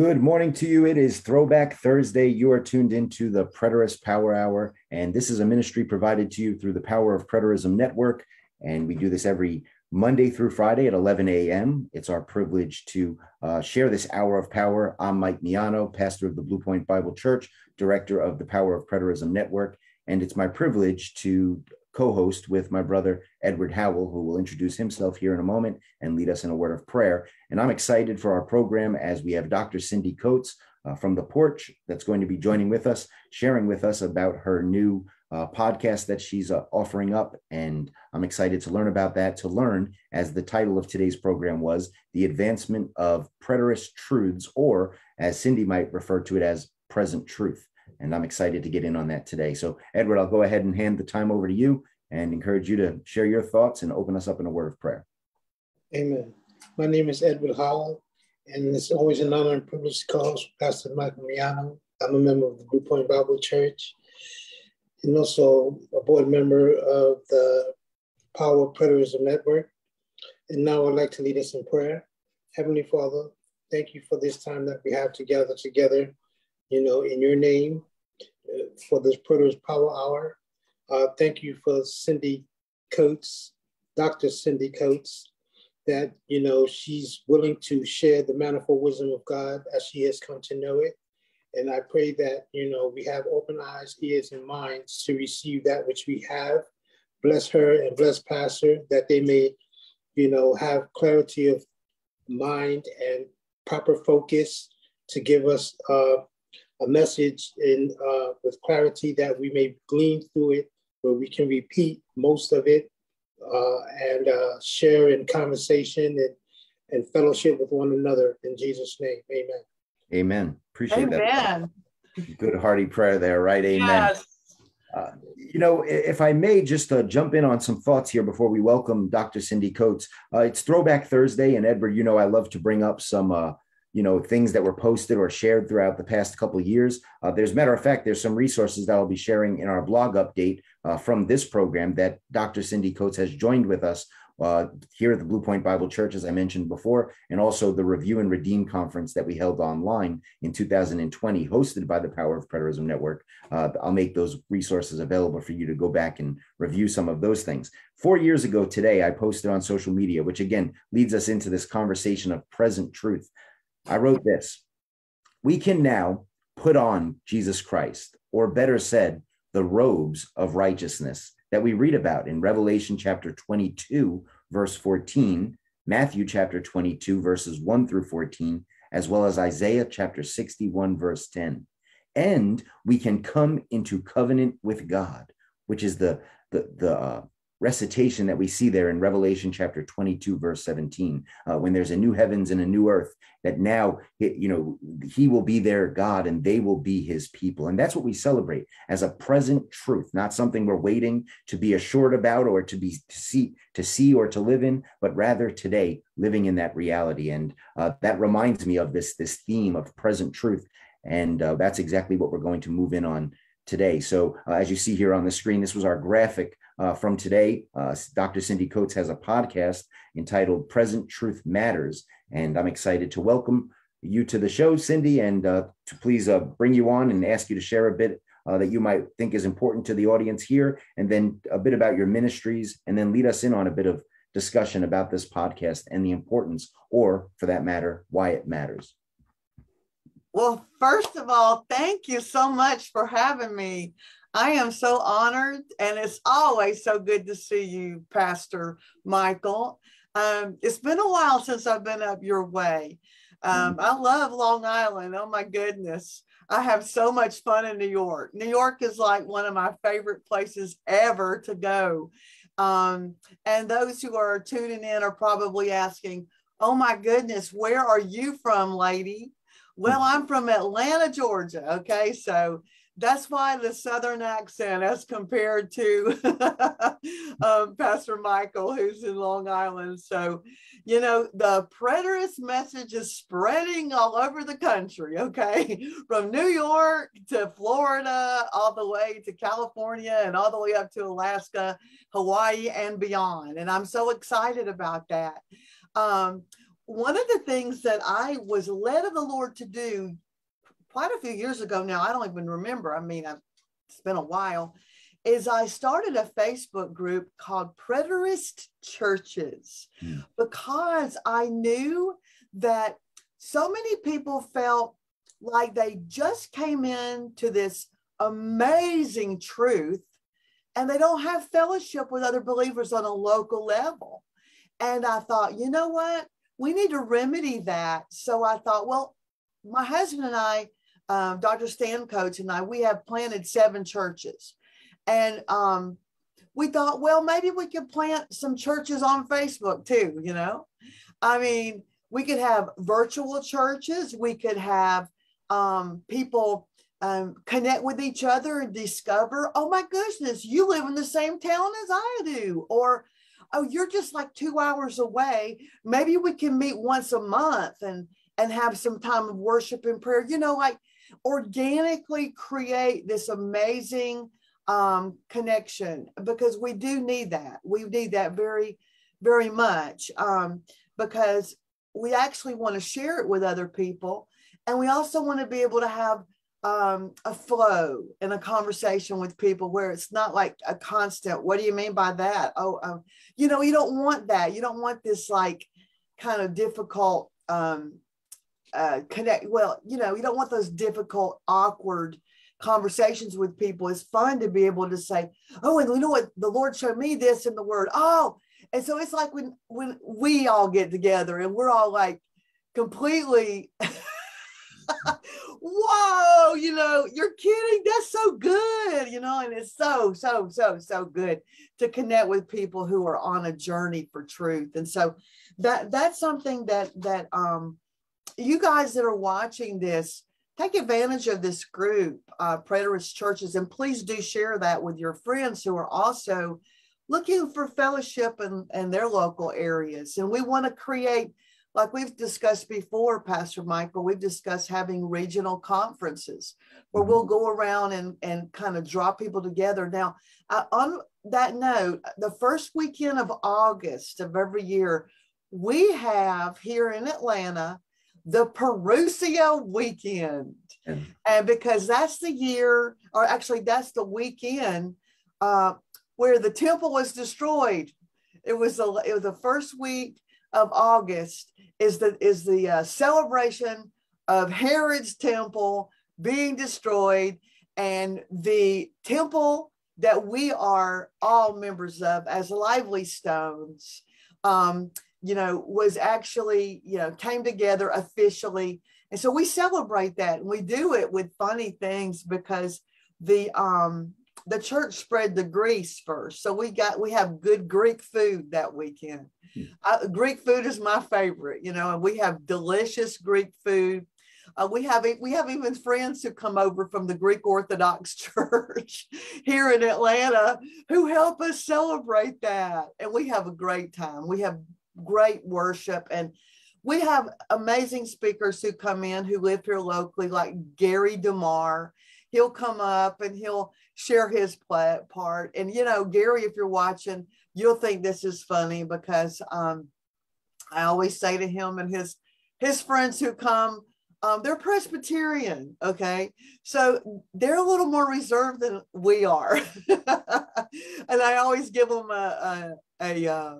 Good morning to you. It is Throwback Thursday. You are tuned into the Preterist Power Hour, and this is a ministry provided to you through the Power of Preterism Network. And we do this every Monday through Friday at 11 a.m. It's our privilege to uh, share this hour of power. I'm Mike Miano, pastor of the Blue Point Bible Church, director of the Power of Preterism Network, and it's my privilege to co-host with my brother Edward Howell, who will introduce himself here in a moment and lead us in a word of prayer. And I'm excited for our program as we have Dr. Cindye Coates uh, from the porch that's going to be joining with us, sharing with us about her new uh, podcast that she's uh, offering up. And I'm excited to learn about that, to learn, as the title of today's program was, the advancement of preterist truths, or as Cindye might refer to it as present truth and I'm excited to get in on that today. So, Edward, I'll go ahead and hand the time over to you and encourage you to share your thoughts and open us up in a word of prayer. Amen. My name is Edward Howell, and it's always an honor and privilege to call Pastor Michael Miano. I'm a member of the Blue Point Bible Church and also a board member of the Power Preterism Network. And now I'd like to lead us in prayer. Heavenly Father, thank you for this time that we have together together, you know, in your name uh, for this Preterist Power Hour. Uh, thank you for Cindye Coates, Dr. Cindye Coates, that, you know, she's willing to share the manifold wisdom of God as she has come to know it. And I pray that, you know, we have open eyes, ears, and minds to receive that which we have. Bless her and bless Pastor that they may, you know, have clarity of mind and proper focus to give us uh, a message in uh, with clarity that we may glean through it, where we can repeat most of it uh, and uh, share in conversation and, and fellowship with one another. In Jesus' name, amen. Amen. Appreciate amen. that. Good hearty prayer there, right? Amen. Yes. Uh, you know, if I may just uh, jump in on some thoughts here before we welcome Dr. Cindye Coates. Uh, it's Throwback Thursday, and Edward, you know, I love to bring up some uh, you know things that were posted or shared throughout the past couple of years uh, there's matter of fact there's some resources that i'll be sharing in our blog update uh, from this program that dr cindye coates has joined with us uh, here at the blue point bible church as i mentioned before and also the review and redeem conference that we held online in 2020 hosted by the power of preterism network. Uh, i'll make those resources available for you to go back and review some of those things. Four years ago today i posted on social media which again leads us into this conversation of present truth. I wrote this We can now put on Jesus Christ, or better said, the robes of righteousness that we read about in Revelation chapter 22, verse 14, Matthew chapter 22, verses 1 through 14, as well as Isaiah chapter 61, verse 10. And we can come into covenant with God, which is the, the, the uh, recitation that we see there in Revelation chapter 22, verse 17, uh, when there's a new heavens and a new earth, that now, you know, he will be their God and they will be his people. And that's what we celebrate as a present truth, not something we're waiting to be assured about or to be to see, to see or to live in, but rather today living in that reality. And uh, that reminds me of this, this theme of present truth. And uh, that's exactly what we're going to move in on today. So uh, as you see here on the screen, this was our graphic uh, from today. Uh, Dr. Cindye Coates has a podcast entitled Present Truth Matters. And I'm excited to welcome you to the show, Cindye, and uh, to please uh, bring you on and ask you to share a bit uh, that you might think is important to the audience here, and then a bit about your ministries, and then lead us in on a bit of discussion about this podcast and the importance, or for that matter, why it matters. Well, first of all, thank you so much for having me. I am so honored, and it's always so good to see you, Pastor Michael. Um, it's been a while since I've been up your way. Um, mm. I love Long Island. Oh my goodness. I have so much fun in New York. New York is like one of my favorite places ever to go. Um, and those who are tuning in are probably asking, Oh my goodness, where are you from, lady? Well, I'm from Atlanta, Georgia. Okay. So that's why the Southern accent as compared to um, Pastor Michael, who's in Long Island. So, you know, the preterist message is spreading all over the country, okay? From New York to Florida, all the way to California, and all the way up to Alaska, Hawaii, and beyond. And I'm so excited about that. Um, one of the things that I was led of the Lord to do quite a few years ago now, I don't even remember. I mean, it's been a while, is I started a Facebook group called Preterist Churches mm. because I knew that so many people felt like they just came in to this amazing truth and they don't have fellowship with other believers on a local level. And I thought, you know what? We need to remedy that. So I thought, well, my husband and I, um, Dr. Stan Coates and I, we have planted seven churches. And um, we thought, well, maybe we could plant some churches on Facebook too, you know? I mean, we could have virtual churches, we could have um, people um, connect with each other and discover, oh my goodness, you live in the same town as I do. Or, oh, you're just like two hours away. Maybe we can meet once a month and and have some time of worship and prayer. You know, like organically create this amazing um, connection because we do need that. We need that very, very much um, because we actually want to share it with other people. And we also want to be able to have um, a flow in a conversation with people where it's not like a constant, what do you mean by that? Oh, um, you know, you don't want that. You don't want this like kind of difficult um, uh, connect. Well, you know, you don't want those difficult, awkward conversations with people. It's fun to be able to say, oh, and you know what? The Lord showed me this in the word. Oh, and so it's like when when we all get together and we're all like completely whoa, you know, you're kidding. That's so good, you know, and it's so, so, so, so good to connect with people who are on a journey for truth. And so that that's something that that um you guys that are watching this, take advantage of this group, uh, Preterist Churches, and please do share that with your friends who are also looking for fellowship in, in their local areas. And we want to create like we've discussed before, Pastor Michael, we've discussed having regional conferences where we'll mm-hmm. go around and, and kind of draw people together. Now, uh, on that note, the first weekend of August of every year, we have here in Atlanta the Parousia weekend. Mm. And because that's the year, or actually, that's the weekend uh, where the temple was destroyed. It was, a, it was the first week of August is the is the uh, celebration of Herod's temple being destroyed and the temple that we are all members of as lively stones um, you know was actually you know came together officially. And so we celebrate that and we do it with funny things because the um the church spread the Greece first. So we got we have good greek food that weekend. Uh, Greek food is my favorite, you know, and we have delicious Greek food. Uh, we have we have even friends who come over from the Greek Orthodox Church here in Atlanta who help us celebrate that, and we have a great time. We have great worship, and we have amazing speakers who come in who live here locally, like Gary DeMar. He'll come up and he'll share his part. And you know, Gary, if you're watching, you'll think this is funny because um, I always say to him and his his friends who come, um, they're Presbyterian, okay, so they're a little more reserved than we are, and I always give them a a, a uh,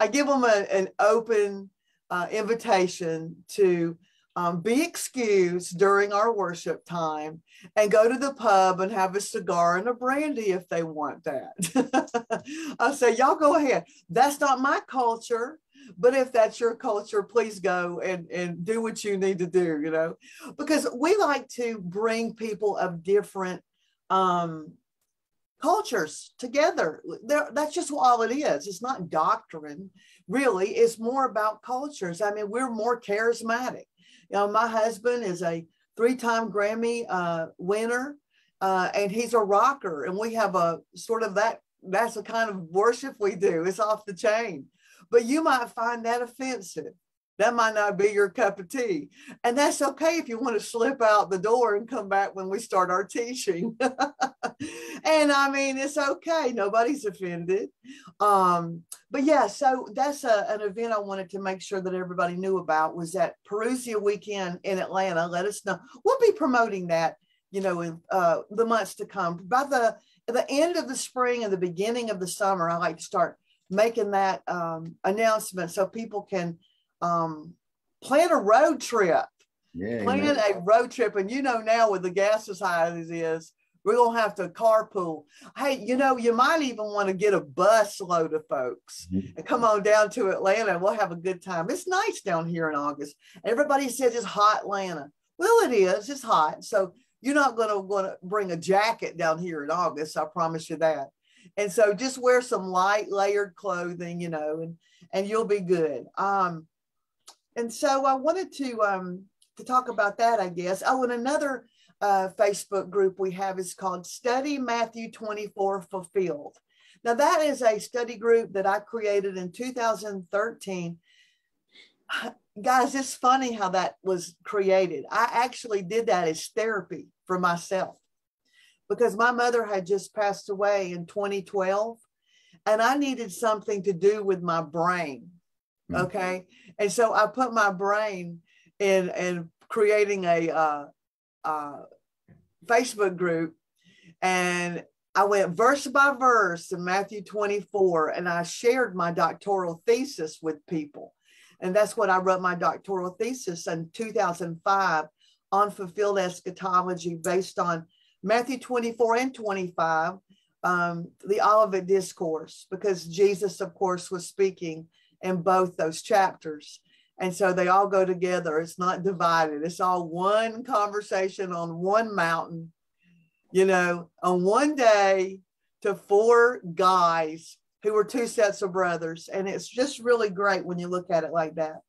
I give them a, an open uh, invitation to um, be excused during our worship time and go to the pub and have a cigar and a brandy if they want that. I say, y'all go ahead. That's not my culture. But if that's your culture, please go and, and do what you need to do, you know, because we like to bring people of different um, cultures together. There, that's just all it is. It's not doctrine, really. It's more about cultures. I mean, we're more charismatic. You know, my husband is a three-time Grammy uh, winner, uh, and he's a rocker, and we have a sort of that. That's the kind of worship we do. It's off the chain, but you might find that offensive. That might not be your cup of tea. And that's okay if you want to slip out the door and come back when we start our teaching. and I mean, it's okay. Nobody's offended. Um, but yeah, so that's a, an event I wanted to make sure that everybody knew about was that Parousia weekend in Atlanta. Let us know. We'll be promoting that, you know, in uh, the months to come. By the, the end of the spring and the beginning of the summer, I like to start making that um, announcement so people can um, plan a road trip. Yeah, plan amen. a road trip. And you know now with the gas as high as it is, we're gonna have to carpool. Hey, you know, you might even want to get a bus load of folks mm-hmm. and come on down to Atlanta and we'll have a good time. It's nice down here in August. Everybody says it's hot Atlanta. Well, it is, it's hot. So you're not gonna, gonna bring a jacket down here in August, I promise you that. And so just wear some light layered clothing, you know, and and you'll be good. Um, and so I wanted to um, to talk about that, I guess. Oh, and another uh, Facebook group we have is called Study Matthew 24 Fulfilled. Now that is a study group that I created in 2013. Guys, it's funny how that was created. I actually did that as therapy for myself because my mother had just passed away in 2012 and I needed something to do with my brain. Mm. Okay. And so I put my brain in in creating a uh, uh, Facebook group, and I went verse by verse in Matthew 24, and I shared my doctoral thesis with people. And that's what I wrote my doctoral thesis in 2005 on fulfilled eschatology based on Matthew 24 and 25, um, the Olivet Discourse, because Jesus, of course, was speaking in both those chapters. And so they all go together. It's not divided. It's all one conversation on one mountain, you know, on one day to four guys who were two sets of brothers. And it's just really great when you look at it like that.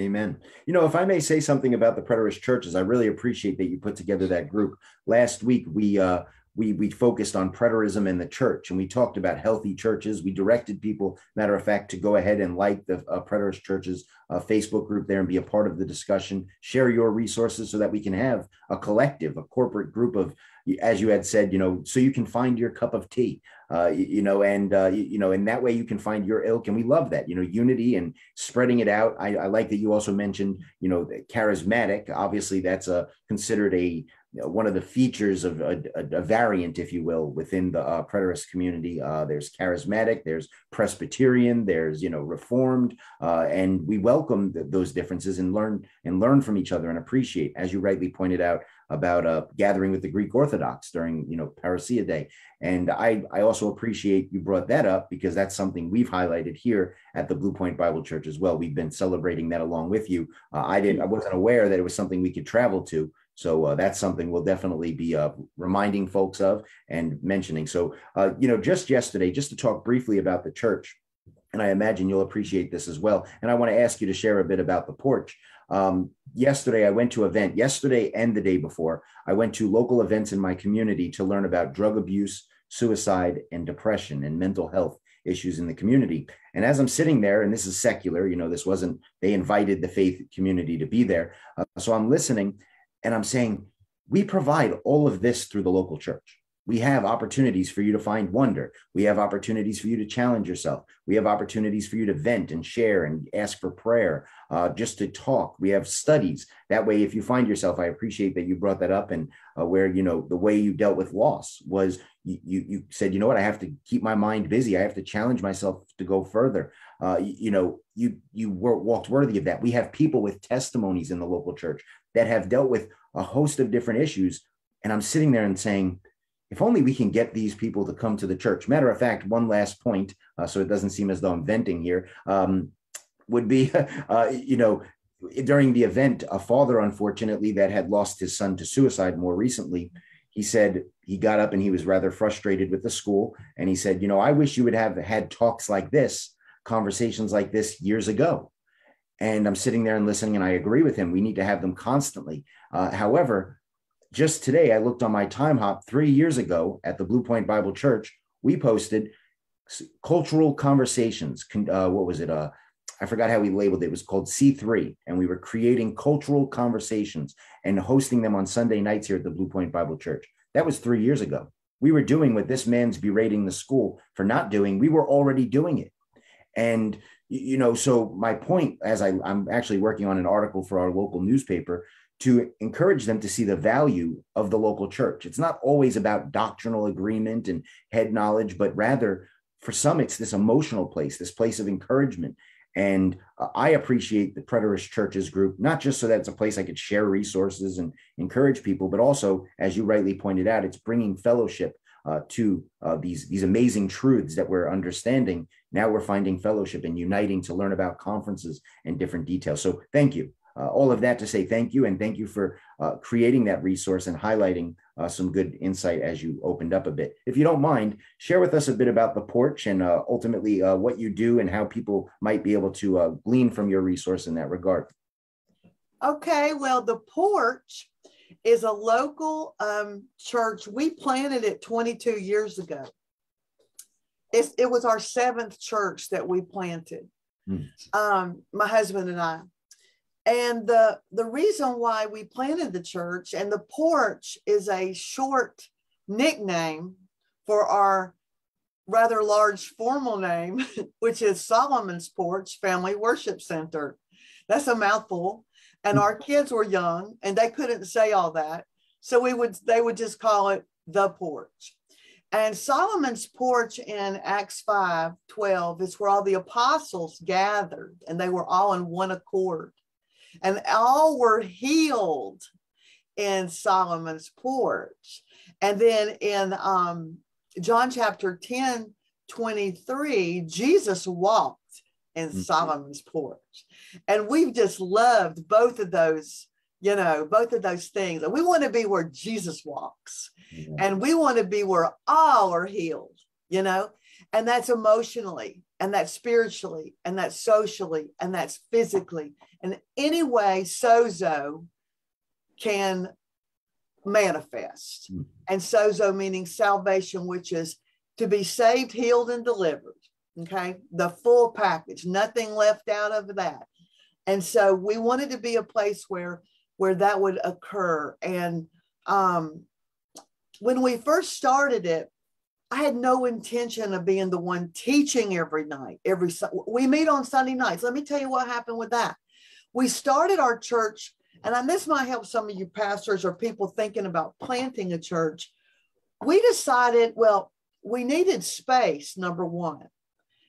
Amen. You know, if I may say something about the preterist churches, I really appreciate that you put together that group. Last week, we uh, we we focused on preterism in the church and we talked about healthy churches. We directed people matter of fact to go ahead and like the uh, preterist churches uh, facebook group there and be a part of the discussion. Share your resources so that we can have a collective a corporate group of as you had said you know so you can find your cup of tea uh, you, you, know and uh, you, you, know in that way you can find your ilk and we love that you know unity and spreading it out. I, I like that you also mentioned you know charismatic. Obviously that's a considered a one of the features of a, a, a, variant, if you will, within the uh, preterist community. Uh, there's charismatic, there's Presbyterian, there's you know Reformed, uh, and we welcome th- those differences and learn and learn from each other and appreciate, as you rightly pointed out about a gathering with the Greek Orthodox during you know Parousia Day. And I I also appreciate you brought that up because that's something we've highlighted here at the Blue Point Bible Church as well. We've been celebrating that along with you. Uh, I didn't I wasn't aware that it was something we could travel to. So uh, that's something we'll definitely be uh, reminding folks of and mentioning. So, uh, you know, just yesterday, just to talk briefly about the church, and I imagine you'll appreciate this as well. And I want to ask you to share a bit about the porch. Um, yesterday, I went to event, yesterday and the day before, I went to local events in my community to learn about drug abuse, suicide, and depression and mental health issues in the community. And as I'm sitting there, and this is secular, you know, this wasn't, they invited the faith community to be there. Uh, so I'm listening and I'm saying, we provide all of this through the local church. We have opportunities for you to find wonder. We have opportunities for you to challenge yourself. We have opportunities for you to vent and share and ask for prayer, uh, just to talk. We have studies. That way, if you find yourself, I appreciate that you brought that up and uh, where, you know, the way you dealt with loss was you, you, you, said, you know what, I have to keep my mind busy. I have to challenge myself to go further. Uh, you, you, know, you, you were, walked worthy of that. We have people with testimonies in the local church that have dealt with a host of different issues. And I'm sitting there and saying, if only we can get these people to come to the church. Matter of fact, one last point, uh, so it doesn't seem as though I'm venting here, um, would be, uh, you know, during the event, a father, unfortunately, that had lost his son to suicide more recently, he said he got up and he was rather frustrated with the school. And he said, you know, I wish you would have had talks like this, conversations like this years ago. And I'm sitting there and listening, and I agree with him. We need to have them constantly. Uh, however, just today, I looked on my time hop three years ago at the Blue Point Bible Church. We posted cultural conversations. Uh, what was it? Uh, I forgot how we labeled it. It was called C3, and we were creating cultural conversations and hosting them on Sunday nights here at the Blue Point Bible Church. That was three years ago. We were doing what this man's berating the school for not doing. We were already doing it. And, you know, so my point, as I, I'm actually working on an article for our local newspaper to encourage them to see the value of the local church. It's not always about doctrinal agreement and head knowledge, but rather for some, it's this emotional place, this place of encouragement and uh, I appreciate the Preterist Churches group, not just so that it's a place I could share resources and encourage people, but also, as you rightly pointed out, it's bringing fellowship uh, to uh, these, these amazing truths that we're understanding. Now we're finding fellowship and uniting to learn about conferences and different details. So thank you. Uh, all of that to say thank you and thank you for uh, creating that resource and highlighting uh, some good insight as you opened up a bit. If you don't mind, share with us a bit about the porch and uh, ultimately uh, what you do and how people might be able to uh, glean from your resource in that regard. Okay, well, the porch is a local um, church. We planted it 22 years ago. It's, it was our seventh church that we planted. Mm. Um, my husband and I. And the, the reason why we planted the church and the porch is a short nickname for our rather large formal name, which is Solomon's Porch Family Worship Center. That's a mouthful. And our kids were young and they couldn't say all that. So we would they would just call it the porch. And Solomon's porch in Acts 5 12 is where all the apostles gathered and they were all in one accord and all were healed in Solomon's porch. And then in um, John chapter 10, 23, Jesus walked in mm-hmm. Solomon's porch. And we've just loved both of those, you know, both of those things. And we want to be where Jesus walks. Mm-hmm. And we want to be where all are healed, you know, and that's emotionally and that's spiritually and that's socially and that's physically and any way sozo can manifest mm-hmm. and sozo meaning salvation which is to be saved healed and delivered okay the full package nothing left out of that and so we wanted to be a place where where that would occur and um when we first started it I had no intention of being the one teaching every night. Every we meet on Sunday nights. Let me tell you what happened with that. We started our church, and this might help some of you pastors or people thinking about planting a church. We decided, well, we needed space, number one.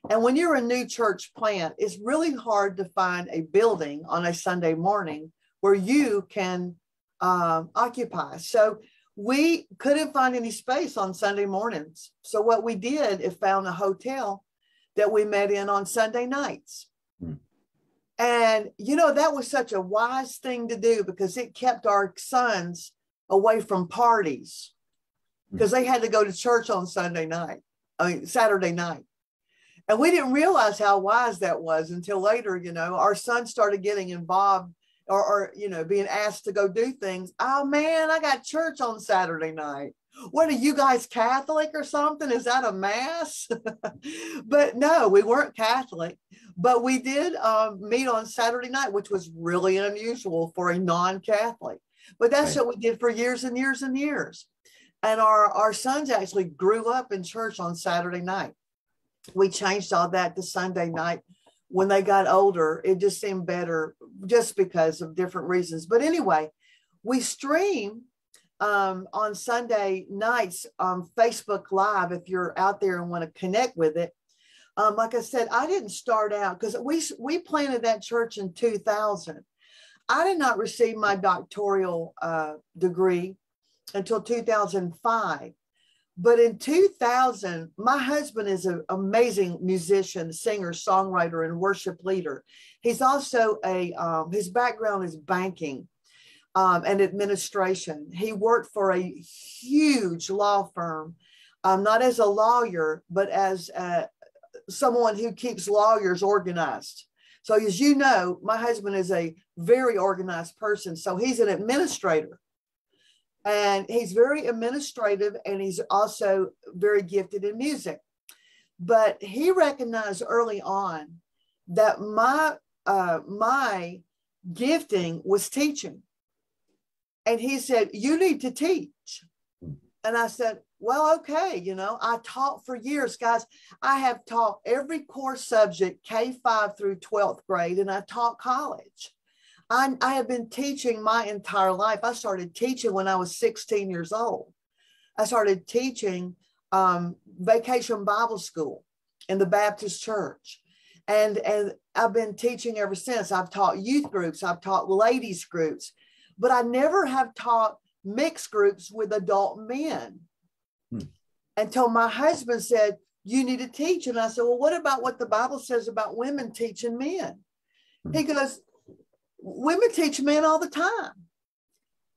And when you're a new church plant, it's really hard to find a building on a Sunday morning where you can uh, occupy. So we couldn't find any space on Sunday mornings. So what we did is found a hotel that we met in on Sunday nights. Hmm. And you know that was such a wise thing to do because it kept our sons away from parties because hmm. they had to go to church on Sunday night, I mean Saturday night. And we didn't realize how wise that was until later, you know, our son started getting involved or, or you know being asked to go do things oh man i got church on saturday night. What are you guys catholic or something? Is that a mass? But no we weren't catholic but we did um, meet on saturday night which was really unusual for a non-catholic but that's right. what we did for years and years and years. And our our sons actually grew up in church on saturday night. We changed all that to sunday night when they got older, it just seemed better just because of different reasons. But anyway, we stream um, on Sunday nights on Facebook Live if you're out there and want to connect with it. Um, like I said, I didn't start out because we we planted that church in 2000. I did not receive my doctoral uh, degree until 2005. But in 2000, my husband is an amazing musician, singer, songwriter, and worship leader. He's also a, um, his background is banking um, and administration. He worked for a huge law firm, um, not as a lawyer, but as uh, someone who keeps lawyers organized. So, as you know, my husband is a very organized person. So, he's an administrator and he's very administrative and he's also very gifted in music. But he recognized early on that my uh, my gifting was teaching. And he said, You need to teach. And I said, Well, okay. You know, I taught for years, guys. I have taught every core subject, K 5 through 12th grade, and I taught college. I, I have been teaching my entire life. I started teaching when I was 16 years old. I started teaching um, vacation Bible school in the Baptist church. And, and I've been teaching ever since. I've taught youth groups, I've taught ladies groups, but I never have taught mixed groups with adult men hmm. until my husband said, You need to teach. And I said, Well, what about what the Bible says about women teaching men? Hmm. He goes, Women teach men all the time.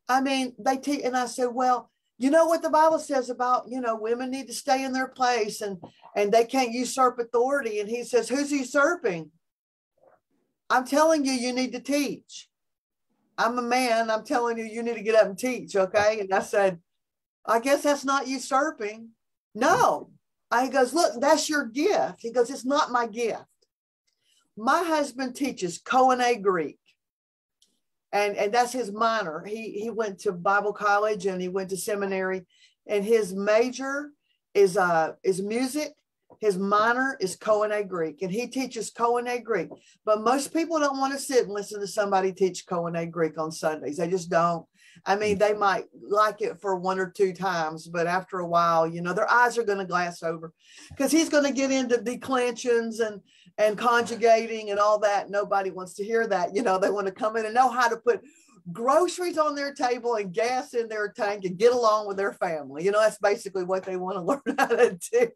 I mean, they teach, and I said, Well, you know what the bible says about you know women need to stay in their place and and they can't usurp authority. And he says who's usurping i'm telling you you need to teach. I'm a man. I'm telling you you need to get up and teach okay? And i said i guess that's not usurping no. He goes look that's your gift. He goes it's not my gift. My husband teaches koine greek and and that's his minor. He he went to Bible college and he went to seminary, and his major is uh is music. His minor is Koine Greek, and he teaches Koine Greek. But most people don't want to sit and listen to somebody teach Koine Greek on Sundays. They just don't. I mean, they might like it for one or two times, but after a while, you know, their eyes are going to glass over because he's going to get into declensions and and conjugating and all that. Nobody wants to hear that. You know, they want to come in and know how to put groceries on their table and gas in their tank and get along with their family. You know, that's basically what they want to learn how to do.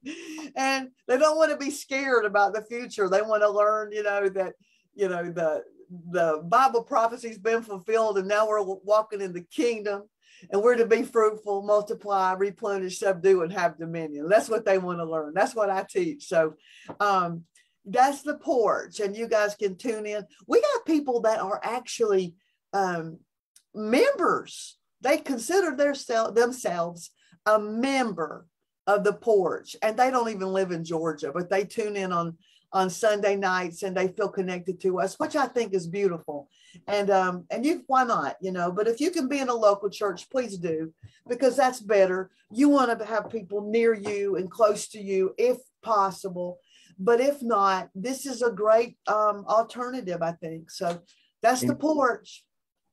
And they don't want to be scared about the future. They want to learn, you know, that, you know, the the Bible prophecy's been fulfilled and now we're walking in the kingdom and we're to be fruitful, multiply, replenish, subdue, and have dominion. That's what they want to learn. That's what I teach. So um, that's the porch, and you guys can tune in. We got people that are actually um, members. They consider their themselves a member of the porch, and they don't even live in Georgia, but they tune in on on Sunday nights and they feel connected to us, which I think is beautiful. And um, and you why not, you know, but if you can be in a local church, please do, because that's better. You want to have people near you and close to you if possible. But if not, this is a great um, alternative, I think. So that's the porch.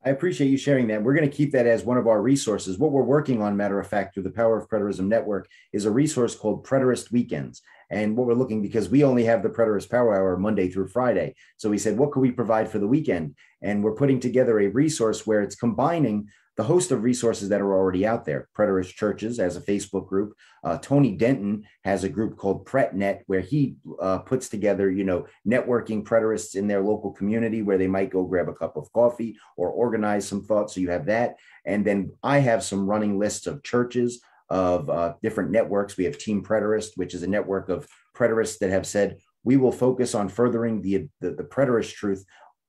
I appreciate you sharing that. We're going to keep that as one of our resources. What we're working on, matter of fact, through the Power of Preterism Network is a resource called Preterist Weekends. And what we're looking because we only have the Preterist Power Hour Monday through Friday. So we said, what could we provide for the weekend? And we're putting together a resource where it's combining the host of resources that are already out there. Preterist Churches as a Facebook group. Uh, Tony Denton has a group called PretNet where he uh, puts together, you know, networking preterists in their local community where they might go grab a cup of coffee or organize some thoughts. So you have that. And then I have some running lists of churches of uh, different networks. We have Team Preterist, which is a network of preterists that have said, we will focus on furthering the, the, the preterist truth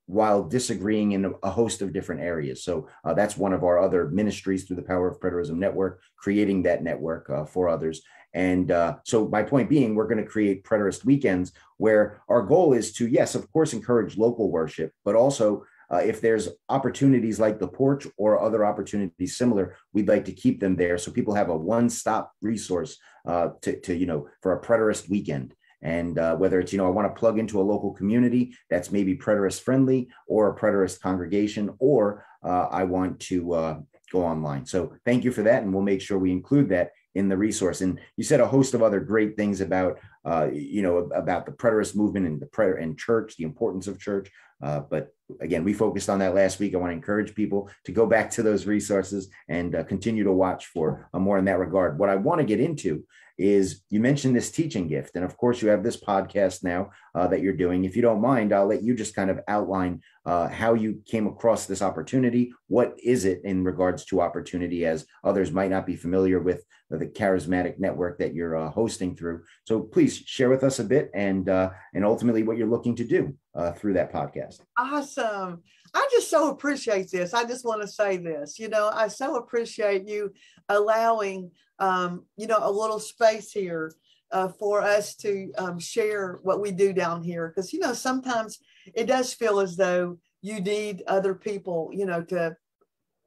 while disagreeing in a host of different areas. So uh, that's one of our other ministries through the Power of Preterism Network, creating that network uh, for others. And uh, so, my point being, we're going to create preterist weekends where our goal is to, yes, of course, encourage local worship, but also uh, if there's opportunities like the porch or other opportunities similar, we'd like to keep them there so people have a one-stop resource uh, to, to, you know, for a preterist weekend. And uh, whether it's, you know, I want to plug into a local community that's maybe preterist friendly or a preterist congregation, or uh, I want to uh, go online. So thank you for that. And we'll make sure we include that in the resource. And you said a host of other great things about, uh, you know, about the preterist movement and the preter and church, the importance of church. Uh, but again, we focused on that last week. I want to encourage people to go back to those resources and uh, continue to watch for more in that regard. What I want to get into is you mentioned this teaching gift. And of course, you have this podcast now uh, that you're doing. If you don't mind, I'll let you just kind of outline uh, how you came across this opportunity. What is it in regards to opportunity, as others might not be familiar with the charismatic network that you're uh, hosting through? So please share with us a bit and, uh, and ultimately what you're looking to do uh, through that podcast. Awesome. I just so appreciate this. I just want to say this. You know, I so appreciate you allowing, um, you know, a little space here uh, for us to um, share what we do down here. Because, you know, sometimes it does feel as though you need other people, you know, to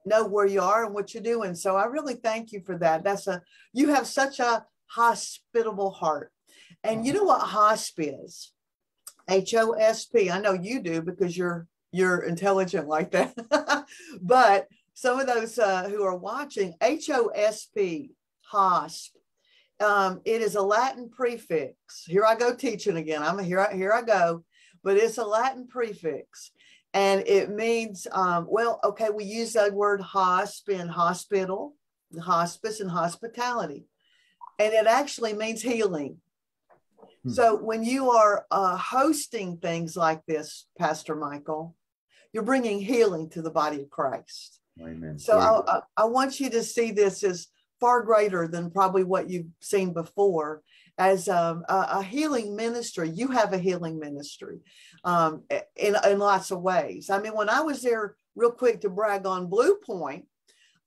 know where you are and what you're doing. So I really thank you for that. That's a, you have such a hospitable heart. And you know what HOSP is? H O S P. I know you do because you're you're intelligent like that. but some of those uh, who are watching, H O S P, HOSP, um, it is a Latin prefix. Here I go teaching again. I'm here. Here I go, but it's a Latin prefix, and it means um, well. Okay, we use that word hosp in hospital, hospice, and hospitality, and it actually means healing. Hmm. So when you are uh, hosting things like this, Pastor Michael, you're bringing healing to the body of Christ. Amen. So I, I want you to see this as far greater than probably what you've seen before as um, a, a, healing ministry. You have a healing ministry um, in, in lots of ways. I mean, when I was there, real quick to brag on Blue Point,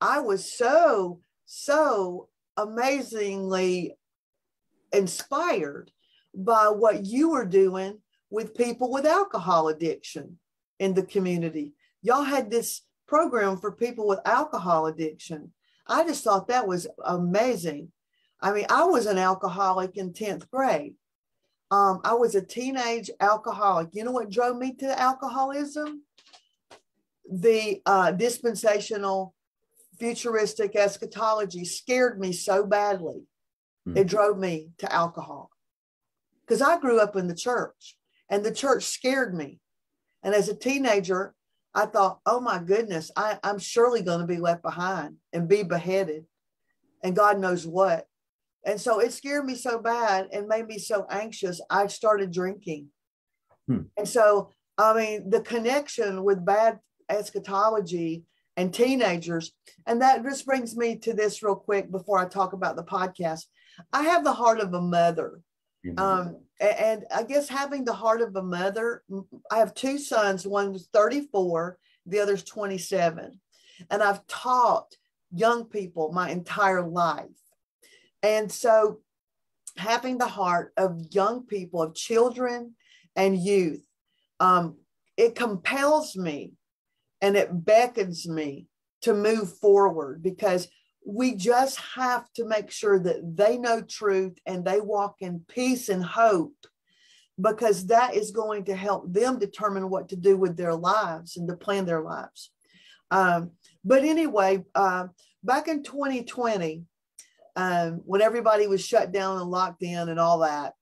I was so, so amazingly inspired by what you were doing with people with alcohol addiction in the community. Y'all had this program for people with alcohol addiction. I just thought that was amazing. I mean, I was an alcoholic in 10th grade. Um, I was a teenage alcoholic. You know what drove me to alcoholism? The uh, dispensational futuristic eschatology scared me so badly. Mm-hmm. It drove me to alcohol because I grew up in the church and the church scared me. And as a teenager, I thought, oh my goodness, I, I'm surely going to be left behind and be beheaded and God knows what. And so it scared me so bad and made me so anxious. I started drinking. Hmm. And so, I mean, the connection with bad eschatology and teenagers, and that just brings me to this real quick before I talk about the podcast. I have the heart of a mother. Um, and I guess having the heart of a mother, I have two sons, one's 34, the other's 27. And I've taught young people my entire life. And so having the heart of young people, of children and youth, um, it compels me and it beckons me to move forward because we just have to make sure that they know truth and they walk in peace and hope because that is going to help them determine what to do with their lives and to plan their lives. Um, but anyway, uh, back in 2020, um, when everybody was shut down and locked in and all that,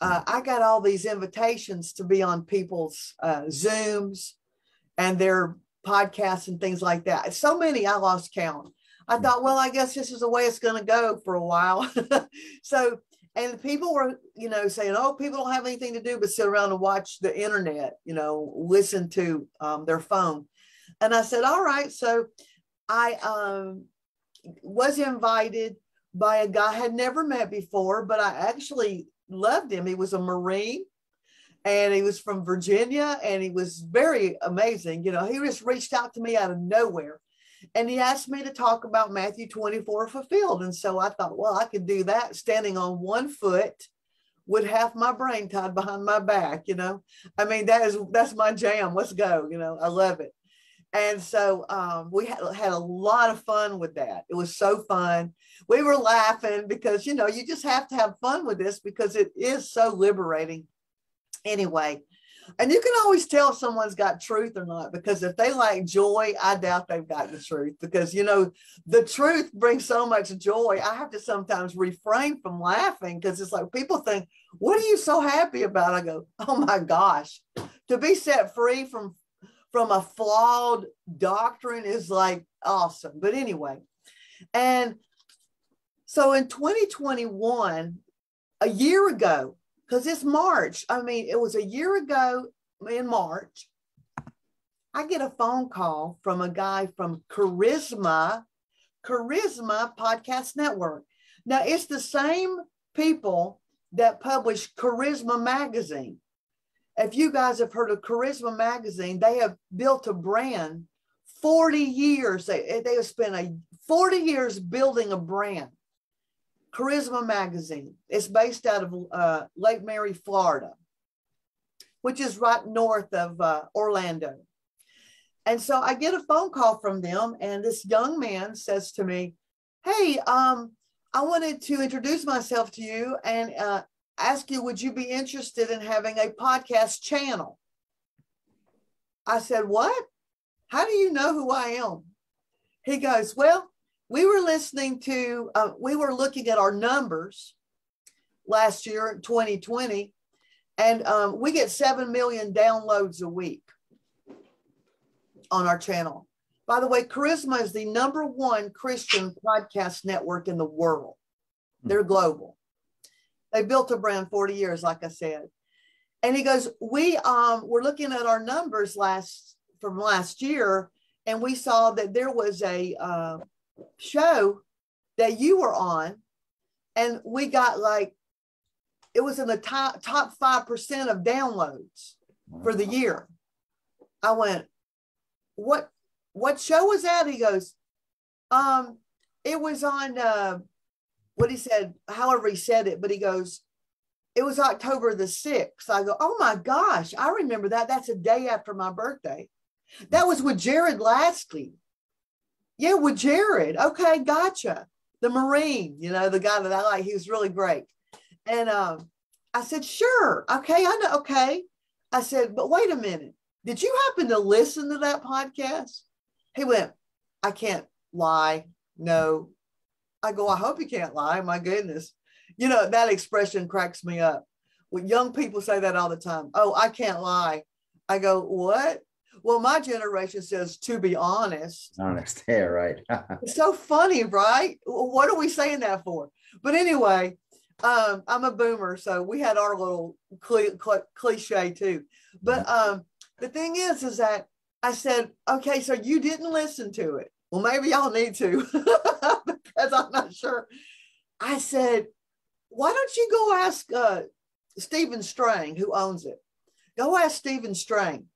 uh, I got all these invitations to be on people's uh, Zooms and their podcasts and things like that. So many I lost count. I thought, well, I guess this is the way it's going to go for a while. so, and people were, you know, saying, oh, people don't have anything to do but sit around and watch the internet, you know, listen to um, their phone. And I said, all right. So I um, was invited by a guy I had never met before, but I actually loved him. He was a Marine and he was from Virginia and he was very amazing. You know, he just reached out to me out of nowhere and he asked me to talk about Matthew 24 fulfilled. And so I thought, well, I could do that standing on one foot with half my brain tied behind my back, you know. I mean, that is that's my jam. Let's go, you know, I love it. And so um, we had, had a lot of fun with that. It was so fun. We were laughing because, you know, you just have to have fun with this because it is so liberating. Anyway, and you can always tell someone's got truth or not because if they like joy, I doubt they've got the truth because you know the truth brings so much joy. I have to sometimes refrain from laughing because it's like people think, "What are you so happy about?" I go, "Oh my gosh, to be set free from from a flawed doctrine is like awesome." But anyway, and so in 2021, a year ago, because it's March. I mean, it was a year ago in March. I get a phone call from a guy from Charisma, Charisma Podcast Network. Now, it's the same people that publish Charisma Magazine. If you guys have heard of Charisma Magazine, they have built a brand 40 years. They, they have spent a 40 years building a brand Charisma Magazine. It's based out of uh, Lake Mary, Florida, which is right north of uh, Orlando. And so I get a phone call from them, and this young man says to me, Hey, um, I wanted to introduce myself to you and uh, ask you, would you be interested in having a podcast channel? I said, What? How do you know who I am? He goes, Well, we were listening to, uh, we were looking at our numbers last year, 2020, and um, we get 7 million downloads a week on our channel. By the way, Charisma is the number one Christian podcast network in the world. They're global. They built a brand 40 years, like I said. And he goes, We um were looking at our numbers last from last year, and we saw that there was a uh, show that you were on, and we got like it was in the top top five percent of downloads for the year. I went, what what show was that? He goes, um, it was on uh, what he said, however he said it, but he goes, it was October the 6th. I go, oh my gosh, I remember that. That's a day after my birthday. That was with Jared Lasky. Yeah, with Jared. Okay, gotcha. The Marine, you know, the guy that I like, he was really great. And um, I said, sure. Okay, I know. Okay. I said, but wait a minute. Did you happen to listen to that podcast? He went, I can't lie. No. I go, I hope you can't lie. My goodness. You know, that expression cracks me up. When young people say that all the time. Oh, I can't lie. I go, what? Well, my generation says to be honest. Honest. Yeah, right. it's so funny, right? What are we saying that for? But anyway, um, I'm a boomer, so we had our little cli- cli- cliche too. But mm-hmm. um, the thing is, is that I said, okay, so you didn't listen to it. Well, maybe y'all need to because I'm not sure. I said, why don't you go ask uh, Stephen Strang, who owns it? Go ask Stephen Strang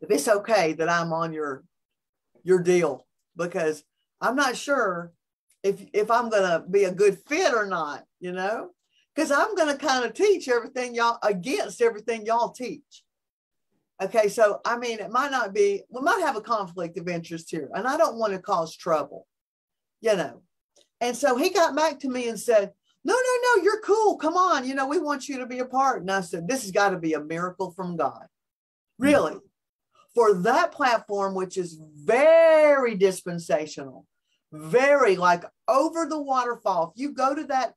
if it's okay that I'm on your your deal because I'm not sure if if I'm gonna be a good fit or not, you know, because I'm gonna kind of teach everything y'all against everything y'all teach. Okay, so I mean, it might not be, we might have a conflict of interest here, and I don't want to cause trouble, you know. And so he got back to me and said, No, no, no, you're cool. Come on, you know, we want you to be a part. And I said, This has got to be a miracle from God. Really. For that platform, which is very dispensational, very like over the waterfall. If you go to that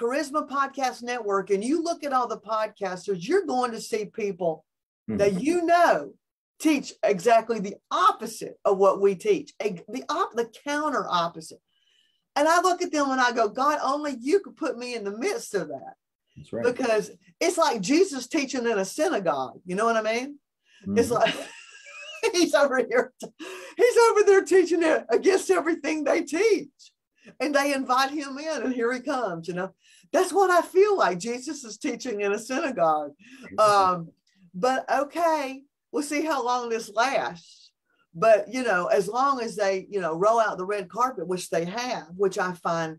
Charisma Podcast Network and you look at all the podcasters, you're going to see people mm-hmm. that you know teach exactly the opposite of what we teach, the op- the counter opposite. And I look at them and I go, God, only you could put me in the midst of that. Right. Because it's like Jesus teaching in a synagogue. You know what I mean? Mm-hmm. It's like he's over here, he's over there teaching it against everything they teach. And they invite him in, and here he comes. You know, that's what I feel like. Jesus is teaching in a synagogue. Um, but okay, we'll see how long this lasts. But you know, as long as they, you know, roll out the red carpet, which they have, which I find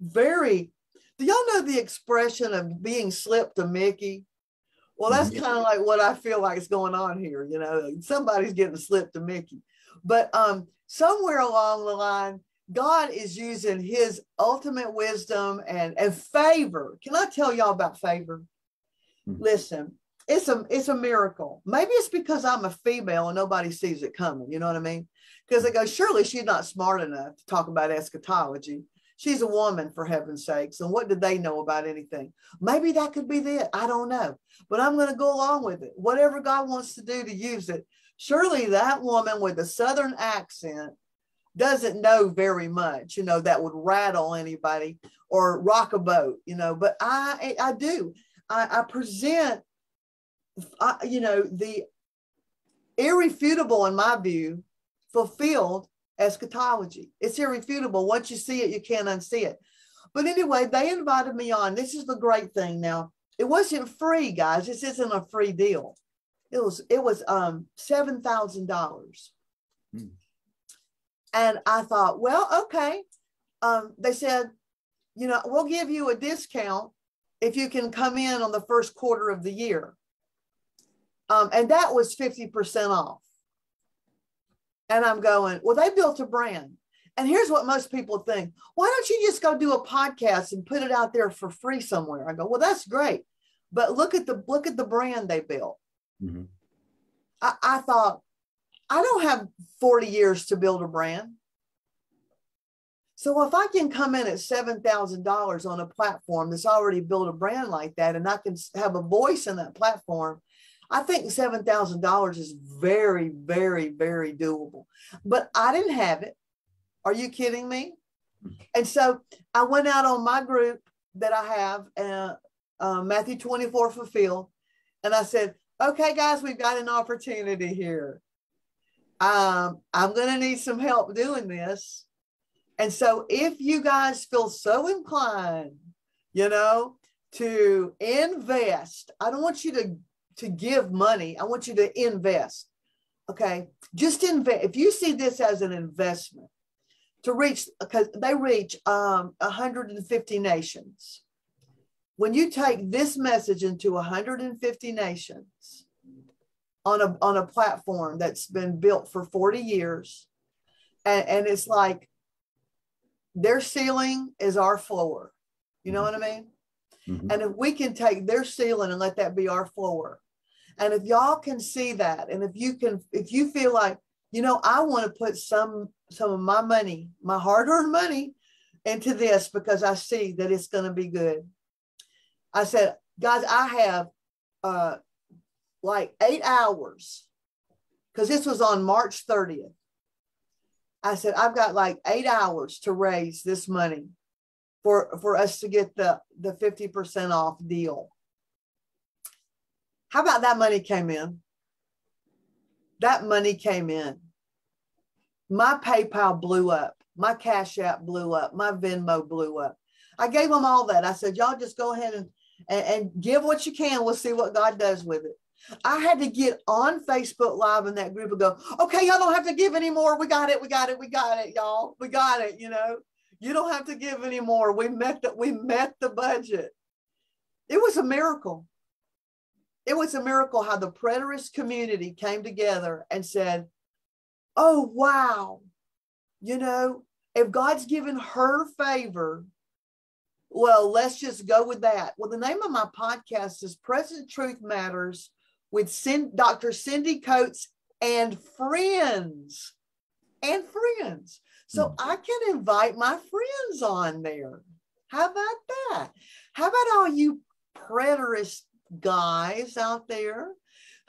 very do y'all know the expression of being slipped a Mickey? Well, that's mm-hmm. kind of like what I feel like is going on here. You know, somebody's getting slipped to Mickey. But um, somewhere along the line, God is using his ultimate wisdom and, and favor. Can I tell y'all about favor? Mm-hmm. Listen, it's a it's a miracle. Maybe it's because I'm a female and nobody sees it coming. You know what I mean? Because they go, surely she's not smart enough to talk about eschatology. She's a woman, for heaven's sakes. And what did they know about anything? Maybe that could be it. I don't know. But I'm going to go along with it. Whatever God wants to do to use it. Surely that woman with a southern accent doesn't know very much, you know, that would rattle anybody or rock a boat, you know. But I I do. I, I present I, you know, the irrefutable, in my view, fulfilled eschatology. It's irrefutable. Once you see it, you can't unsee it. But anyway, they invited me on. This is the great thing now. It wasn't free, guys. This isn't a free deal. It was it was um seven thousand dollars. Hmm. And I thought, well, okay. Um, they said, you know, we'll give you a discount if you can come in on the first quarter of the year. Um, and that was 50% off. And I'm going, well, they built a brand. And here's what most people think why don't you just go do a podcast and put it out there for free somewhere? I go, well, that's great. But look at the look at the brand they built. Mm-hmm. I, I thought, I don't have 40 years to build a brand. So if I can come in at $7,000 on a platform that's already built a brand like that, and I can have a voice in that platform, I think $7,000 is very, very, very doable. But I didn't have it. Are you kidding me? And so I went out on my group that I have, uh, uh, Matthew 24 Fulfill, and I said, okay, guys, we've got an opportunity here. Um, I'm going to need some help doing this. And so if you guys feel so inclined, you know, to invest, I don't want you to, to give money. I want you to invest. Okay. Just invest. If you see this as an investment to reach, because they reach um, 150 nations. When you take this message into 150 nations on a, on a platform that's been built for 40 years, and, and it's like their ceiling is our floor. You know what I mean? Mm-hmm. And if we can take their ceiling and let that be our floor, and if y'all can see that, and if you can, if you feel like, you know, I want to put some some of my money, my hard-earned money, into this because I see that it's going to be good. I said, guys, I have uh, like eight hours because this was on March 30th. I said, I've got like eight hours to raise this money for, for us to get the, the 50% off deal. How about that money came in? That money came in. My PayPal blew up. My Cash App blew up. My Venmo blew up. I gave them all that. I said, y'all just go ahead and, and, and give what you can. We'll see what God does with it. I had to get on Facebook Live in that group and go, okay, y'all don't have to give anymore. We got it. We got it. We got it, y'all. We got it. You know, you don't have to give anymore. We met the, we met the budget. It was a miracle. It was a miracle how the preterist community came together and said, oh, wow, you know, if God's given her favor, well, let's just go with that. Well, the name of my podcast is Present Truth Matters with Dr. Cindye Coates and friends. And friends. So mm. I can invite my friends on there. How about that? How about all you preterist guys out there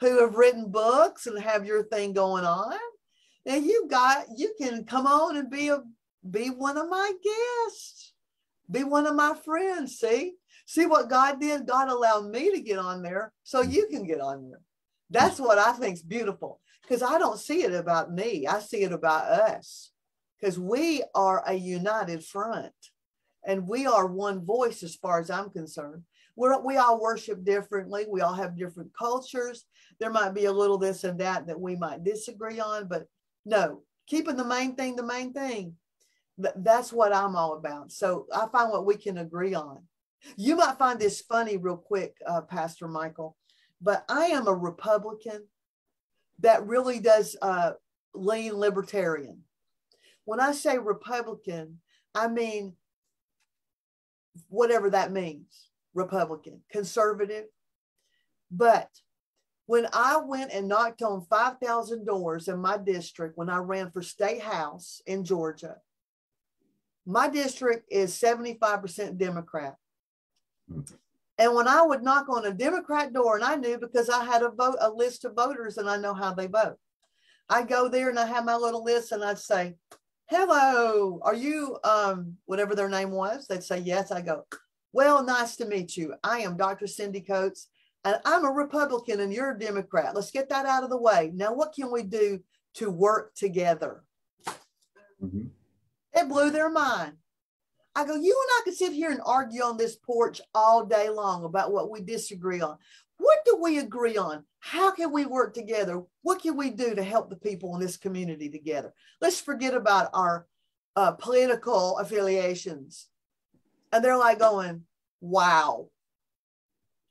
who have written books and have your thing going on? And you got you can come on and be a be one of my guests. Be one of my friends. See? See what God did? God allowed me to get on there so you can get on there. That's what I think is beautiful because I don't see it about me. I see it about us because we are a united front and we are one voice as far as I'm concerned. We're, we all worship differently. We all have different cultures. There might be a little this and that that we might disagree on, but no, keeping the main thing the main thing. That's what I'm all about. So I find what we can agree on. You might find this funny, real quick, uh, Pastor Michael, but I am a Republican that really does uh, lean libertarian. When I say Republican, I mean whatever that means Republican, conservative. But when I went and knocked on 5,000 doors in my district when I ran for state house in Georgia, my district is 75% Democrat. And when I would knock on a Democrat door, and I knew because I had a vote, a list of voters, and I know how they vote. I go there and I have my little list, and I'd say, "Hello, are you um whatever their name was?" They'd say yes. I go, "Well, nice to meet you. I am Dr. Cindye Coates, and I'm a Republican, and you're a Democrat. Let's get that out of the way. Now, what can we do to work together?" Mm-hmm. It blew their mind. I go, you and I could sit here and argue on this porch all day long about what we disagree on. What do we agree on? How can we work together? What can we do to help the people in this community together? Let's forget about our uh, political affiliations. And they're like going, wow.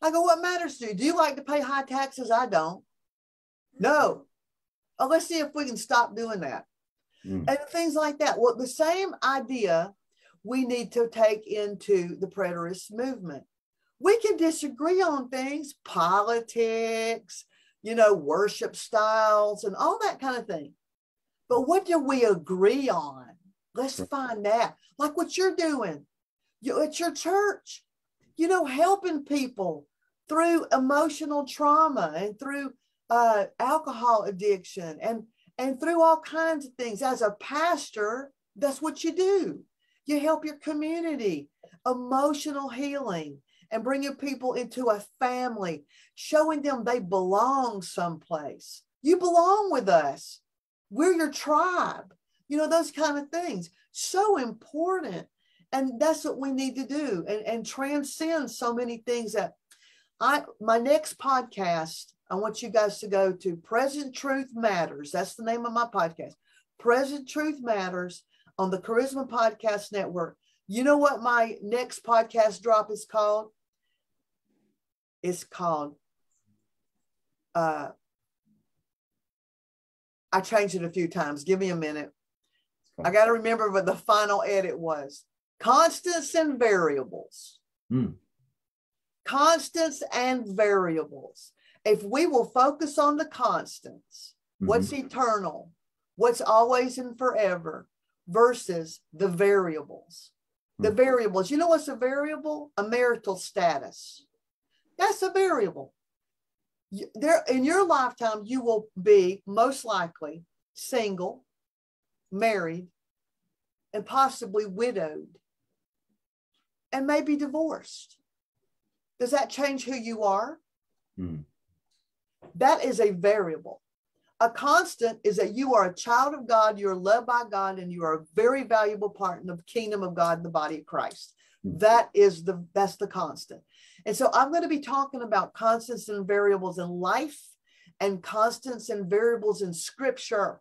I go, what matters to you? Do you like to pay high taxes? I don't. No. Oh, let's see if we can stop doing that. Mm. And things like that. Well, the same idea we need to take into the preterist movement. We can disagree on things, politics, you know, worship styles, and all that kind of thing. But what do we agree on? Let's find that. Like what you're doing you, at your church, you know, helping people through emotional trauma and through uh, alcohol addiction and and through all kinds of things. As a pastor, that's what you do. You help your community, emotional healing, and bringing people into a family, showing them they belong someplace. You belong with us. We're your tribe. You know, those kind of things. So important. And that's what we need to do and, and transcend so many things that I my next podcast, I want you guys to go to Present Truth Matters. That's the name of my podcast. Present Truth Matters on the Charisma Podcast Network. You know what my next podcast drop is called? It's called uh I changed it a few times. Give me a minute. I got to remember what the final edit was. Constants and variables. Mm constants and variables. If we will focus on the constants, mm-hmm. what's eternal, what's always and forever, versus the variables. The mm-hmm. variables, you know what's a variable? A marital status. That's a variable. there in your lifetime, you will be most likely single, married, and possibly widowed, and maybe divorced. Does that change who you are? Mm. That is a variable. A constant is that you are a child of God, you're loved by God, and you are a very valuable part in the kingdom of God, and the body of Christ. Mm. That is the that's the constant. And so I'm going to be talking about constants and variables in life and constants and variables in scripture.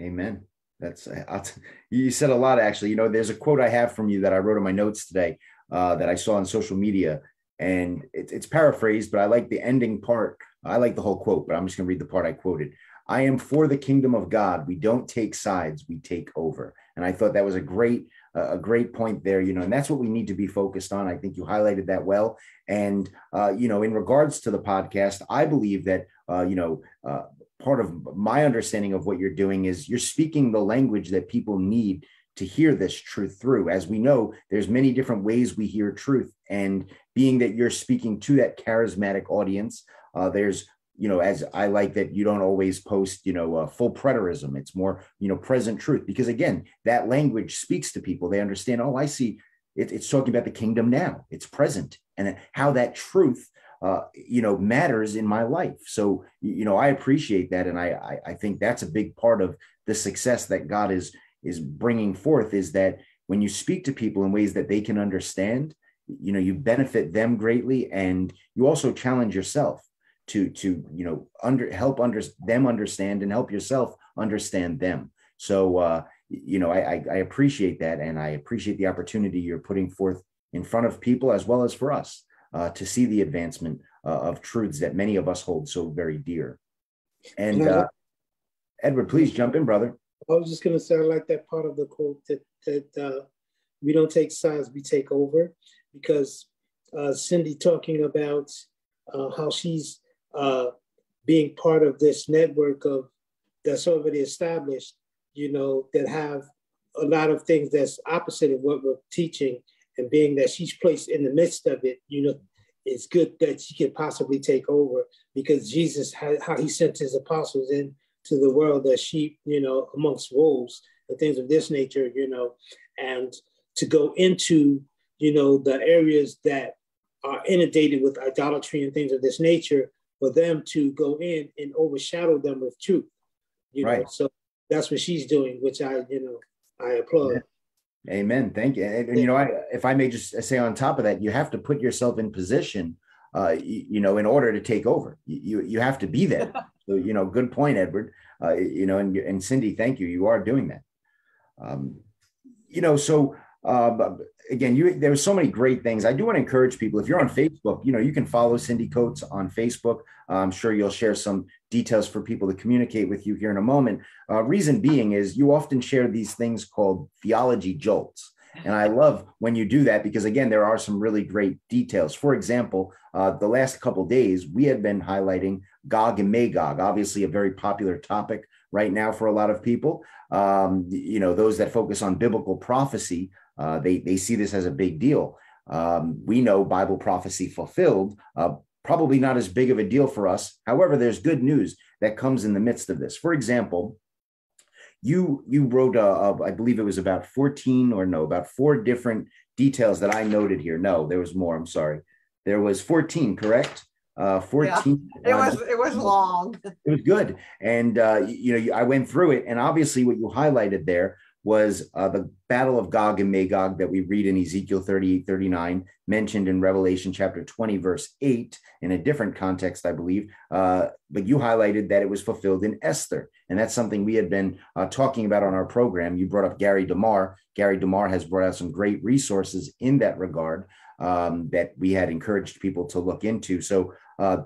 Amen. That's you said a lot actually. You know, there's a quote I have from you that I wrote in my notes today uh, that I saw on social media. And it, it's paraphrased, but I like the ending part. I like the whole quote, but I'm just going to read the part I quoted. I am for the kingdom of God. We don't take sides, we take over. And I thought that was a great, uh, a great point there, you know, and that's what we need to be focused on. I think you highlighted that well. And, uh, you know, in regards to the podcast, I believe that, uh, you know, uh, part of my understanding of what you're doing is you're speaking the language that people need to hear this truth through. As we know there's many different ways we hear truth. And being that you're speaking to that charismatic audience uh, there's you know as i like that you don't always post you know uh, full preterism. It's more you know present truth. Because again that language speaks to people. They understand oh i see it, it's talking about the kingdom now. It's present. And how that truth uh, you know matters in my life. So you know i appreciate that and I, I i think that's a big part of the success that god is is bringing forth is that when you speak to people in ways that they can understand you know you benefit them greatly and you also challenge yourself to to you know under help under them understand and help yourself understand them. So uh you know I, I appreciate that and i appreciate the opportunity you're putting forth in front of people as well as for us uh, to see the advancement uh, of truths that many of us hold so very dear. And uh, edward please jump in brother. I was just going to say, I like that part of the quote that, that uh, we don't take sides, we take over, because uh, Cindye talking about uh, how she's uh, being part of this network of that's already established, you know, that have a lot of things that's opposite of what we're teaching, and being that she's placed in the midst of it, you know, it's good that she could possibly take over because Jesus, how he sent his apostles in to the world as sheep, you know, amongst wolves and things of this nature, you know, and to go into, you know, the areas that are inundated with idolatry and things of this nature, for them to go in and overshadow them with truth. You right. know, so that's what she's doing, which I, you know, I applaud. Yeah. Amen. Thank you. And, and, you know, I, if I may just say on top of that, you have to put yourself in position, uh, you, you know, in order to take over. You you have to be there. So, you know, good point, Edward. Uh, you know, and, and Cindye, thank you. You are doing that. Um, you know, so uh, again, you there were so many great things. I do want to encourage people. If you're on Facebook, you know you can follow Cindye Coates on Facebook. Uh, I'm sure you'll share some details for people to communicate with you here in a moment. Uh, reason being is you often share these things called theology jolts. And I love when you do that because, again, there are some really great details. For example, uh, the last couple days, we had been highlighting Gog and Magog, obviously a very popular topic right now for a lot of people. Um, you know, those that focus on biblical prophecy, uh, they, they see this as a big deal. Um, we know Bible prophecy fulfilled, uh, probably not as big of a deal for us. However, there's good news that comes in the midst of this. For example, you you wrote a, a, I believe it was about 14 or no about four different details that I noted here. No, there was more. I'm sorry. There was 14, correct? Uh, 14. Yeah, it was it was long. It was good, and uh, you know I went through it, and obviously what you highlighted there was uh, the battle of Gog and Magog that we read in Ezekiel 38, 39, mentioned in Revelation chapter 20, verse 8, in a different context, I believe. Uh, but you highlighted that it was fulfilled in Esther. And that's something we had been uh, talking about on our program. You brought up Gary DeMar. Gary DeMar has brought out some great resources in that regard um, that we had encouraged people to look into. So uh,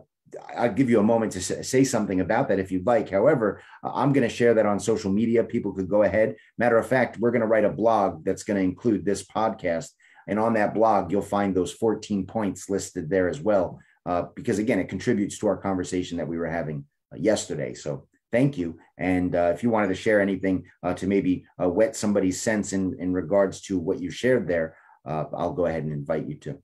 I'll give you a moment to say something about that if you'd like. However, I'm going to share that on social media. People could go ahead. Matter of fact, we're going to write a blog that's going to include this podcast. And on that blog, you'll find those 14 points listed there as well. Uh, because again, it contributes to our conversation that we were having uh, yesterday. So thank you. And uh, if you wanted to share anything uh, to maybe uh, whet somebody's sense in, in regards to what you shared there, uh, I'll go ahead and invite you to.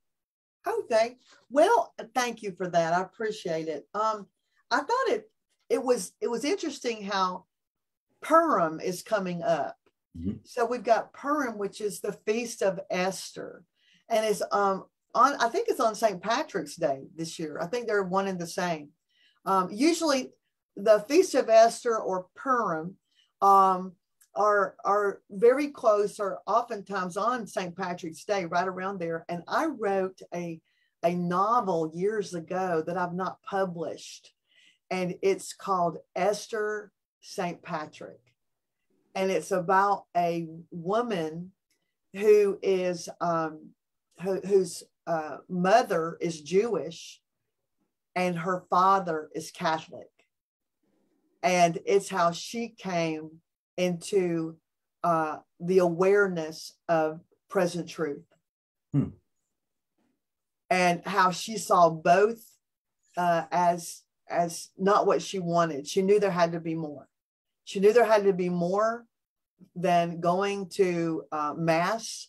Thank. Well, thank you for that. I appreciate it. Um, I thought it it was it was interesting how Purim is coming up. Mm-hmm. So we've got Purim, which is the feast of Esther, and it's um on I think it's on St. Patrick's Day this year. I think they're one and the same. Um, usually, the feast of Esther or Purim um, are are very close or oftentimes on St. Patrick's Day, right around there. And I wrote a a novel years ago that I've not published, and it's called Esther St. Patrick, and it's about a woman who is um, who, whose uh, mother is Jewish, and her father is Catholic, and it's how she came into uh, the awareness of present truth. Hmm. And how she saw both uh, as as not what she wanted. She knew there had to be more. She knew there had to be more than going to uh, mass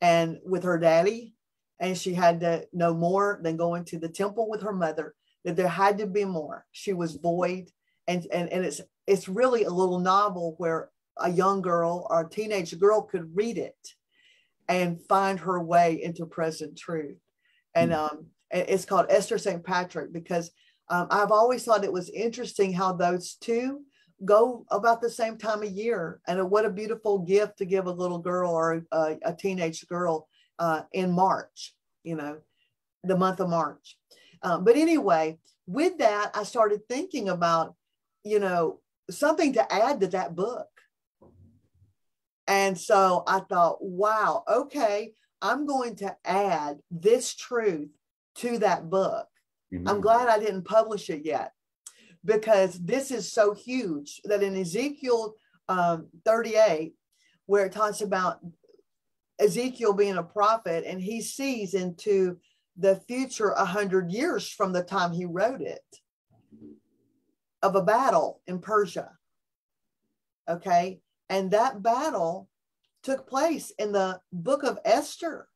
and with her daddy, and she had to know more than going to the temple with her mother. That there had to be more. She was void, and and and it's it's really a little novel where a young girl or a teenage girl could read it and find her way into present truth. And mm um, it's called Esther St. Patrick because um, I've always thought it was interesting how those two go about the same time of year. And what a beautiful gift to give a little girl or a, a teenage girl uh, in March, you know, the month of March. Um, but anyway, with that, I started thinking about, you know, something to add to that book. And so I thought, wow, okay, I'm going to add this truth to that book. Mm-hmm. I'm glad I didn't publish it yet because this is so huge that in Ezekiel um, 38, where it talks about Ezekiel being a prophet and he sees into the future a hundred years from the time he wrote it of a battle in Persia. Okay. And that battle took place in the book of Esther.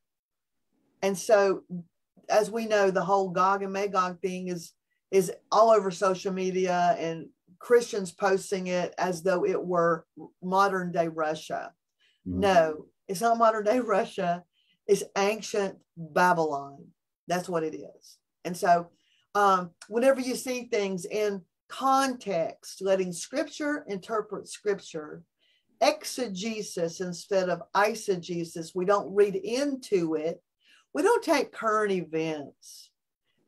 And so, as we know, the whole Gog and Magog thing is is all over social media and Christians posting it as though it were modern day Russia. Mm-hmm. No, it's not modern day Russia. It's ancient Babylon. That's what it is. And so, um, whenever you see things in context, letting scripture interpret scripture, exegesis instead of eisegesis. We don't read into it. We don't take current events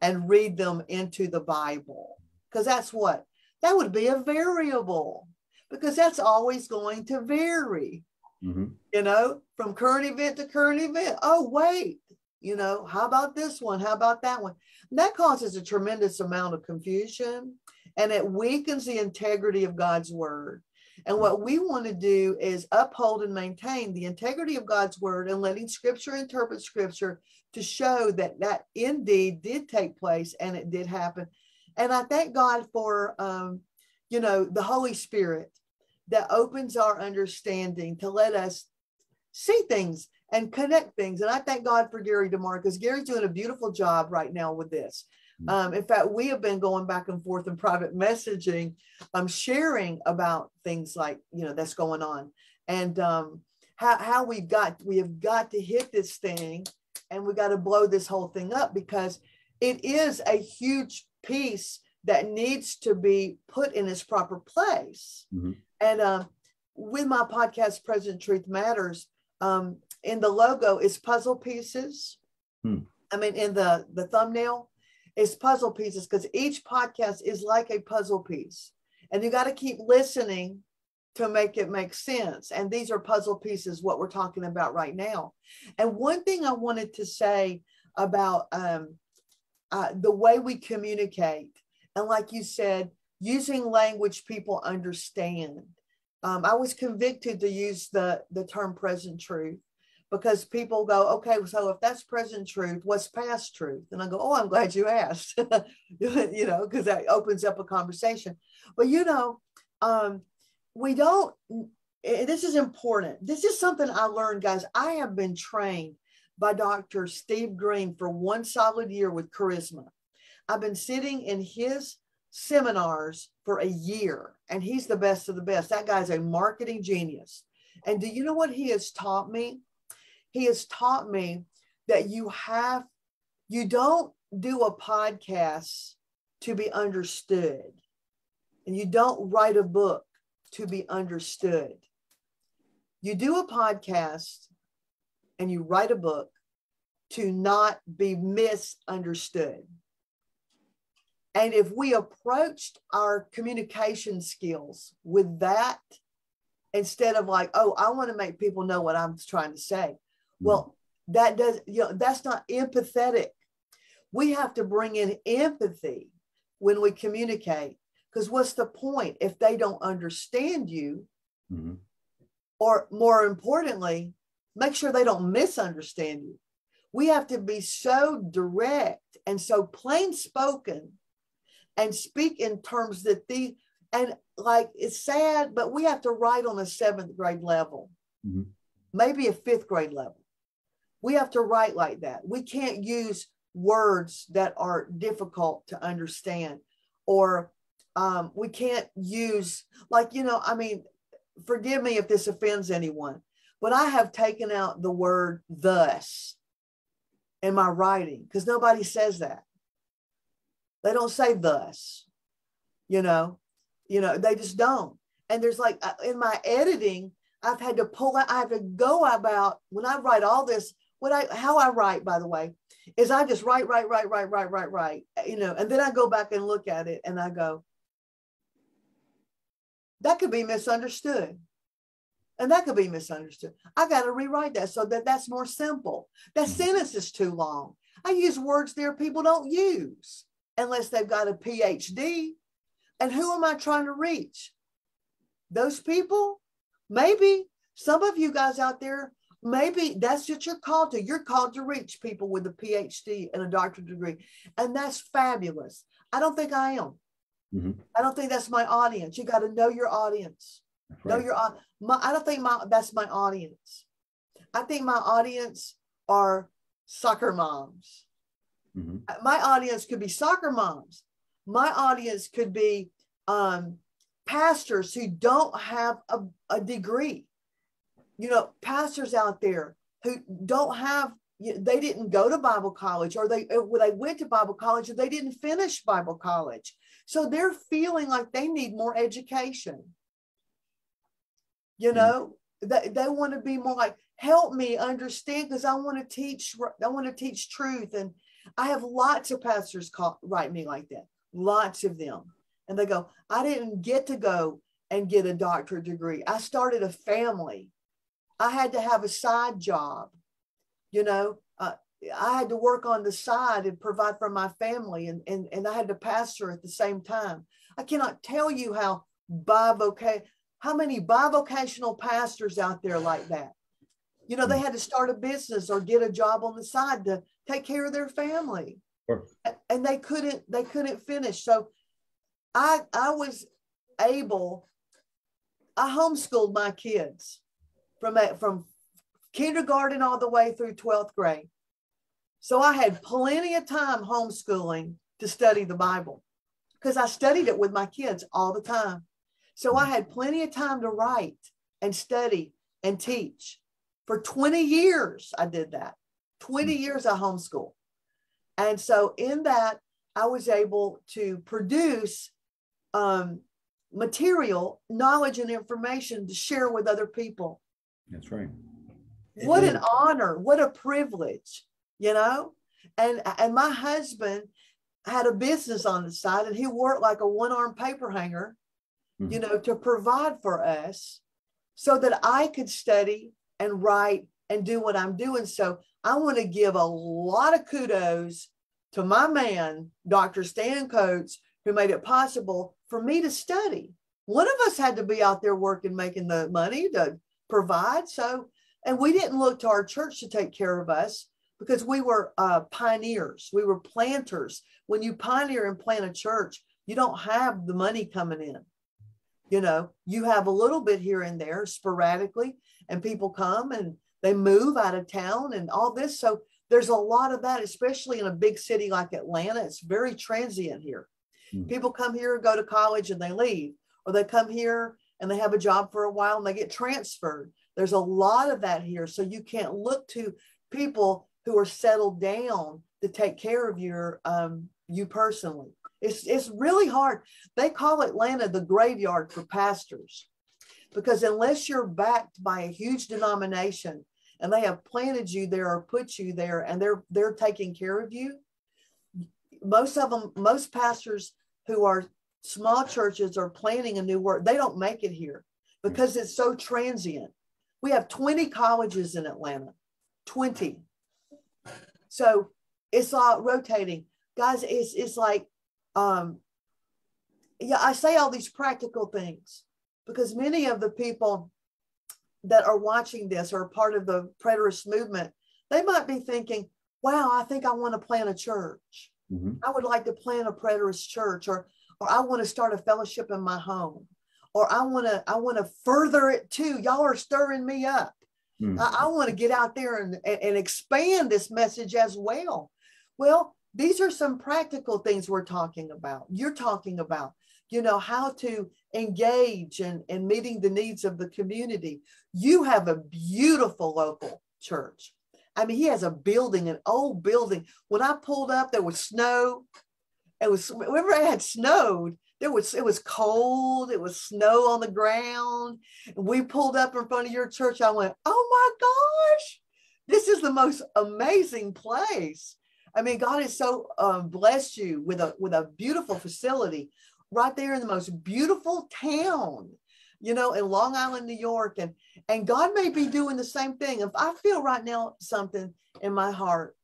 and read them into the Bible because that's what? That would be a variable because that's always going to vary. Mm-hmm. You know, from current event to current event. Oh, wait, you know, how about this one? How about that one? And that causes a tremendous amount of confusion and it weakens the integrity of God's word. And what we want to do is uphold and maintain the integrity of God's word and letting scripture interpret scripture to show that that indeed did take place and it did happen. And I thank God for, um, you know, the Holy Spirit that opens our understanding to let us see things and connect things. And I thank God for Gary DeMar because Gary's doing a beautiful job right now with this. Mm. Um, in fact, we have been going back and forth in private messaging, um, sharing about things like, you know, that's going on and um, how, how we got, we have got to hit this thing and we got to blow this whole thing up because it is a huge piece that needs to be put in its proper place. Mm-hmm. And uh, with my podcast, Present Truth Matters, um, in the logo is puzzle pieces. Hmm. I mean, in the the thumbnail is puzzle pieces because each podcast is like a puzzle piece, and you got to keep listening to make it make sense. And these are puzzle pieces, what we're talking about right now. And one thing I wanted to say about um, uh, the way we communicate, and like you said, using language people understand. Um, I was convicted to use the, the term present truth because people go, okay, so if that's present truth, what's past truth? And I go, oh, I'm glad you asked, you know, because that opens up a conversation. But, you know, um, we don't, this is important. This is something I learned, guys. I have been trained by Dr. Steve Greene for one solid year with charisma. I've been sitting in his seminars for a year, and he's the best of the best. That guy's a marketing genius. And do you know what he has taught me? He has taught me that you have, you don't do a podcast to be understood, and you don't write a book to be understood. You do a podcast and you write a book to not be misunderstood. And if we approached our communication skills with that, instead of like, oh, I want to make people know what I'm trying to say. Well, that does, you know, that's not empathetic. We have to bring in empathy when we communicate. Because what's the point if they don't understand you? Mm-hmm. Or more importantly, make sure they don't misunderstand you. We have to be so direct and so plain spoken and speak in terms that the and like it's sad, but we have to write on a seventh grade level, mm-hmm. maybe a fifth grade level. We have to write like that. We can't use words that are difficult to understand, or um, we can't use like you know. I mean, forgive me if this offends anyone, but I have taken out the word thus in my writing because nobody says that. They don't say thus, you know, you know, they just don't. And there's like uh, in my editing, I've had to pull out, I have to go about when I write all this, what I how I write, by the way, is I just write, write, write, write, write, write, write, you know, and then I go back and look at it and I go, that could be misunderstood. And that could be misunderstood. I got to rewrite that so that that's more simple. That mm-hmm. sentence is too long. I use words there people don't use unless they've got a PhD. And who am I trying to reach? Those people? Maybe some of you guys out there, maybe that's what you're called to. You're called to reach people with a PhD and a doctorate degree. And that's fabulous. I don't think I am. Mm-hmm. I don't think that's my audience. You got to know your audience. Right. Know your my, I don't think my that's my audience. I think my audience are soccer moms. Mm-hmm. Uh, my audience could be soccer moms. My audience could be um, pastors who don't have a, a degree. You know, pastors out there who don't have they didn't go to Bible college or they uh, they went to Bible college and they didn't finish Bible college. So they're feeling like they need more education. You mm-hmm. know, mm-hmm. they, they want to be more like, help me understand because I want to teach, I want to teach truth and I have lots of pastors call, write me like that, lots of them. And they go, I didn't get to go and get a doctorate degree. I started a family I had to have a side job. You know, uh, I had to work on the side and provide for my family, and, and, and I had to pastor at the same time. I cannot tell you how bivoc how many bivocational pastors out there like that. You know, they had to start a business or get a job on the side to take care of their family. Sure. And they couldn't they couldn't finish. So I I was able I homeschooled my kids from from kindergarten all the way through 12th grade. So I had plenty of time homeschooling to study the Bible because I studied it with my kids all the time. So I had plenty of time to write and study and teach. For 20 years, I did that. 20 hmm. years I homeschool. And so in that, I was able to produce um, material, knowledge, and information to share with other people. That's right. What an honor, what a privilege, you know? And and my husband had a business on the side and he worked like a one-armed paper hanger, mm-hmm. you know, to provide for us so that I could study and write and do what I'm doing. So I want to give a lot of kudos to my man, Dr. Stan Coates, who made it possible for me to study. One of us had to be out there working, making the money to provide. So, and we didn't look to our church to take care of us because we were uh, pioneers, we were planters. When you pioneer and plant a church, you don't have the money coming in. You know, you have a little bit here and there sporadically, and people come and they move out of town and all this. So there's a lot of that, especially in a big city like Atlanta. It's very transient here. Mm-hmm. People come here, go to college, and they leave, or they come here and they have a job for a while and they get transferred. There's a lot of that here. So you can't look to people who are settled down to take care of your um, you personally. It's it's really hard. They call Atlanta the graveyard for pastors because unless you're backed by a huge denomination and they have planted you there or put you there and they're they're taking care of you, most of them, most pastors who are small churches are planning a new work, they don't make it here because it's so transient. We have 20 colleges in Atlanta, 20. So it's all rotating. Guys, it's it's like um yeah, I say all these practical things because many of the people that are watching this or part of the preterist movement, they might be thinking, wow, I think I want to plant a church. Mm-hmm. I would like to plant a preterist church, or or I want to start a fellowship in my home, or I want to I want to further it too. Y'all are stirring me up. Mm-hmm. I, I want to get out there and, and, and expand this message as well. Well, these are some practical things we're talking about. You're talking about, you know, how to engage and, and meeting the needs of the community. You have a beautiful local church. I mean, he has a building, an old building. When I pulled up, there was snow. It was whenever it had snowed, there was it was cold. It was snow on the ground. And We pulled up in front of your church. I went, oh my gosh, this is the most amazing place. I mean, God has so um, blessed you with a with a beautiful facility right there in the most beautiful town you know, in Long Island, New York. And and God may be doing the same thing. If I feel right now something in my heart,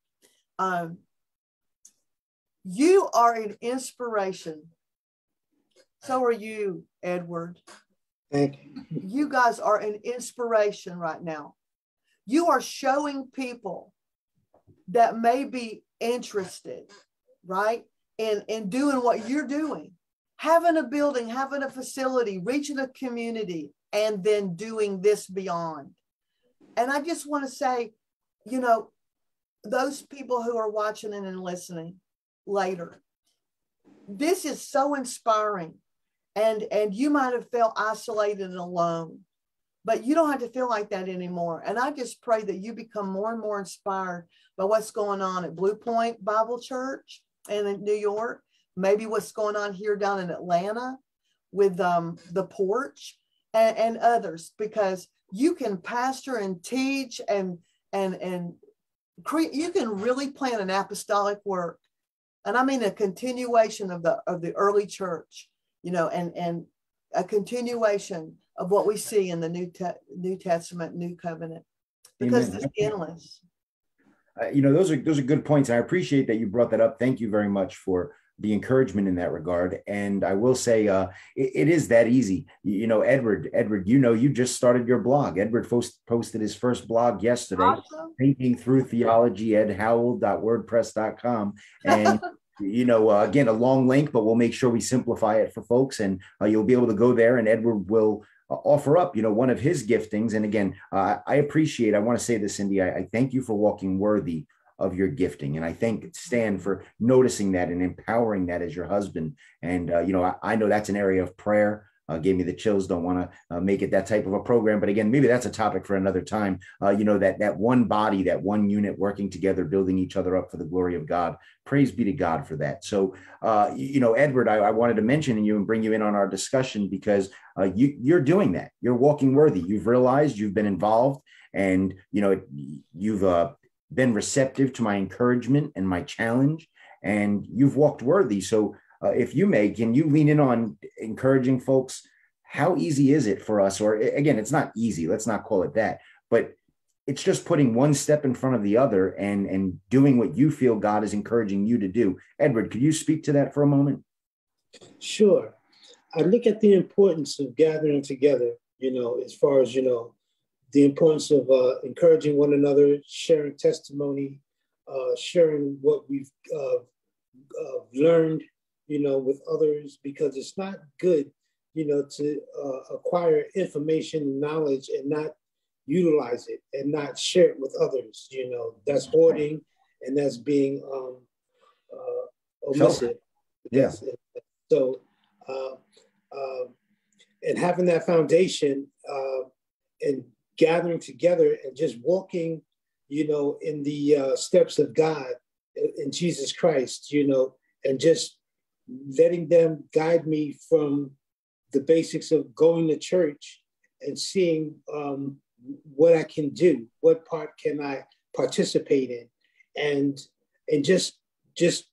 um, you are an inspiration. So are you, Edward. Thank you. You guys are an inspiration right now. You are showing people that may be interested, right, in, in doing what you're doing having a building, having a facility, reaching a community, and then doing this beyond. And I just want to say, you know, those people who are watching and listening later, this is so inspiring. And, and you might have felt isolated and alone, but you don't have to feel like that anymore. And I just pray that you become more and more inspired by what's going on at Blue Point Bible Church and in New York maybe what's going on here down in Atlanta with um, the porch and, and others, because you can pastor and teach and and and create. You can really plan an apostolic work, and I mean a continuation of the of the early church, you know, and and a continuation of what we see in the New, Te- New Testament, New Covenant, because Amen. it's endless. Uh, you know, those are those are good points. I appreciate that you brought that up. Thank you very much for the encouragement in that regard. And I will say, uh, it, it is that easy. You, you, know, Edward, Edward, you know, you just started your blog. Edward post, posted his first blog yesterday, awesome. thinking through theology, edhowell.wordpress.com. And, you know, uh, again, a long link, but we'll make sure we simplify it for folks and uh, you'll be able to go there and Edward will uh, offer up, you know, one of his giftings. And again, uh, I appreciate, I want to say this, Cindye, I, I thank you for walking worthy of your gifting. And I thank Stan for noticing that and empowering that as your husband. And, uh, you know, I, I, know that's an area of prayer. Uh, gave me the chills. Don't want to uh, make it that type of a program, but again, maybe that's a topic for another time. Uh, you know that that one body, that one unit working together, building each other up for the glory of God. Praise be to God for that. So, uh, you know, Edward, I, I, wanted to mention you and bring you in on our discussion because uh, you you're doing that. You're walking worthy. You've realized you've been involved, and you know you've uh, been receptive to my encouragement and my challenge, and you've walked worthy. So, uh, if you may, can you lean in on encouraging folks? How easy is it for us? Or again, it's not easy. Let's not call it that, but it's just putting one step in front of the other and and doing what you feel God is encouraging you to do. Edward, could you speak to that for a moment? Sure. I look at the importance of gathering together, you know, as far as, you know, the importance of uh, encouraging one another, sharing testimony, uh, sharing what we've uh, uh, learned, you know, with others, because it's not good, you know, to uh, acquire information and knowledge and not utilize it and not share it with others. You know, that's hoarding and that's being um, uh, omissive. Yeah. So, and having that foundation and gathering together and just walking, you know, in the uh, steps of God in Jesus Christ, you know, and just letting them guide me from the basics of going to church and seeing um, what I can do, what part can I participate in, and and just just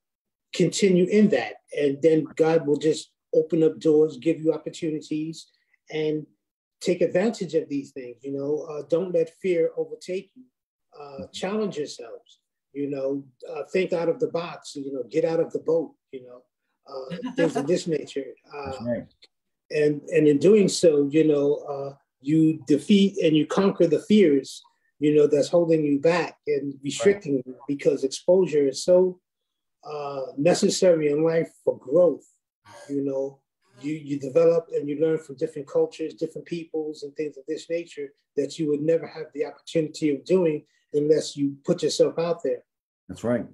continue in that, and then God will just open up doors, give you opportunities, and take advantage of these things. You know, uh, don't let fear overtake you. Uh, challenge yourselves. You know, uh, think out of the box. You know, get out of the boat. You know, uh, things of this nature. Uh, right. And and in doing so, you know, uh, you defeat and you conquer the fears. You know, that's holding you back and restricting right. you because exposure is so necessary in life for growth. You know, you you develop and you learn from different cultures, different peoples, and things of this nature that you would never have the opportunity of doing unless you put yourself out there. That's right.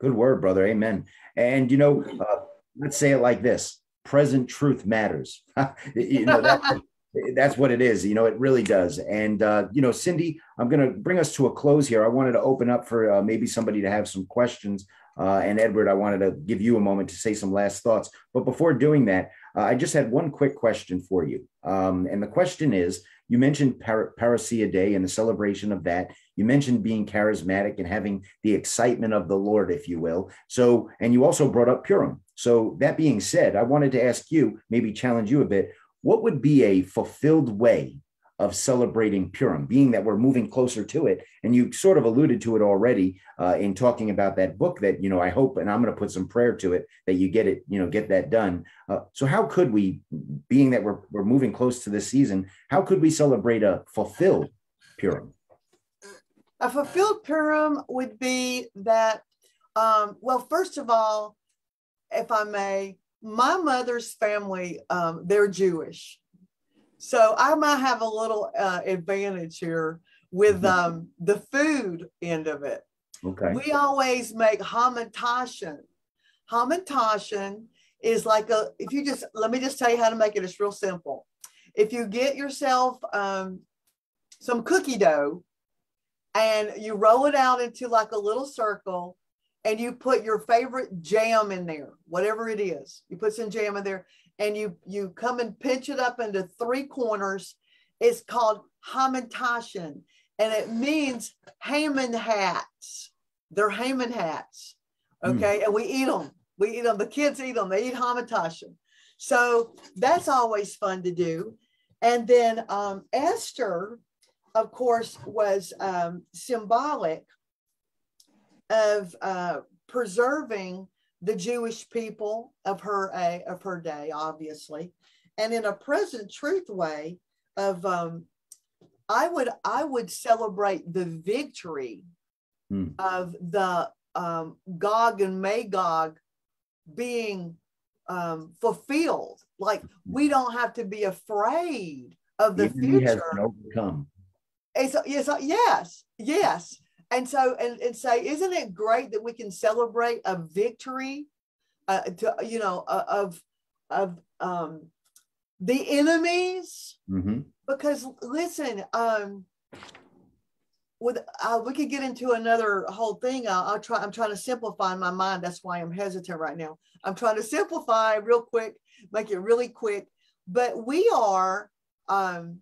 Good word, brother. Amen. And you know, uh, let's say it like this: present truth matters. you know that. that's what it is. You know, it really does. And, uh, you know, Cindye, I'm going to bring us to a close here. I wanted to open up for uh, maybe somebody to have some questions. Uh, and Edward, I wanted to give you a moment to say some last thoughts. But before doing that, uh, I just had one quick question for you. Um, and the question is you mentioned Par- Parousia Day and the celebration of that. You mentioned being charismatic and having the excitement of the Lord, if you will. So, and you also brought up Purim. So, that being said, I wanted to ask you, maybe challenge you a bit, what would be a fulfilled way of celebrating Purim, being that we're moving closer to it. And you sort of alluded to it already uh, in talking about that book that, you know, I hope, and I'm going to put some prayer to it that you get it, you know, get that done. Uh, so how could we, being that we're, we're moving close to this season, how could we celebrate a fulfilled Purim? A fulfilled Purim would be that, um, well, first of all, if I may, my mother's family, um, they're Jewish so I might have a little uh, advantage here with mm-hmm. um, the food end of it. Okay. We always make hamantashen. Hamantashen is like a, if you just, let me just tell you how to make it. It's real simple. If you get yourself um, some cookie dough and you roll it out into like a little circle and you put your favorite jam in there, whatever it is, you put some jam in there and you you come and pinch it up into three corners. It's called hamantashen, and it means Haman hats. They're Haman hats. Hmm. Okay, mm. and we eat them. We eat them. The kids eat them. They eat hamantashen. So that's always fun to do. And then um, Esther, of course, was um, symbolic of uh, preserving the Jewish people of her uh, of her day, obviously, and in a present truth way of um, I would I would celebrate the victory hmm. of the um, Gog and Magog being um, fulfilled. Like we don't have to be afraid of the future. Has been overcome. It's, yes, yes, yes. And so, and, and say, isn't it great that we can celebrate a victory, uh, to you know, uh, of of um, the enemies? Mm-hmm. Because listen, um, with uh, we could get into another whole thing. I'll, I'll, try. I'm trying to simplify in my mind. That's why I'm hesitant right now. I'm trying to simplify real quick, make it really quick. But we are, um,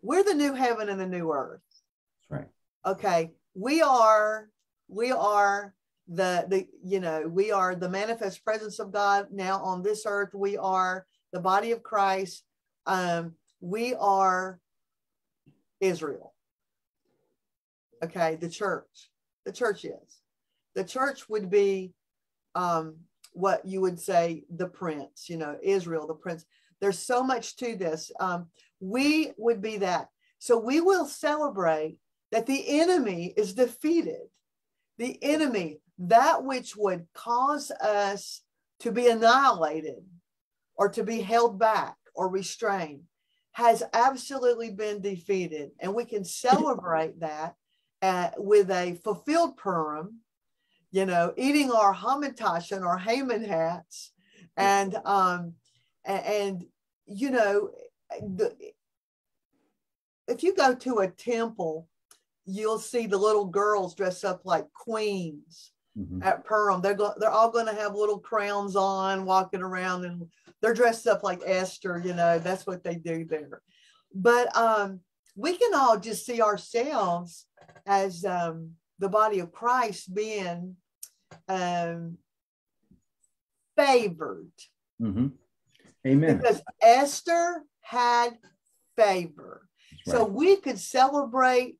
we're the new heaven and the new earth. That's right. Okay, we are, we are the the you know we are the manifest presence of God now on this earth. We are the body of Christ. Um, we are Israel. Okay the church. The church is. The church would be um, what you would say the prince you know israel the prince. There's so much to this. Um, we would be that. So we will celebrate that the enemy is defeated. The enemy that which would cause us to be annihilated or to be held back or restrained has absolutely been defeated. And we can celebrate that at, with a fulfilled Purim, you know, eating our Hamantash and our Haman hats, and um, and, and you know, the, if you go to a temple, you'll see the little girls dressed up like queens mm-hmm. at Purim. They're go- they're all going to have little crowns on, walking around, and they're dressed up like Esther. You know, that's what they do there. But um, we can all just see ourselves as um, the body of Christ being um, favored. Mm-hmm. Amen. Because Esther had favor. Right. So we could celebrate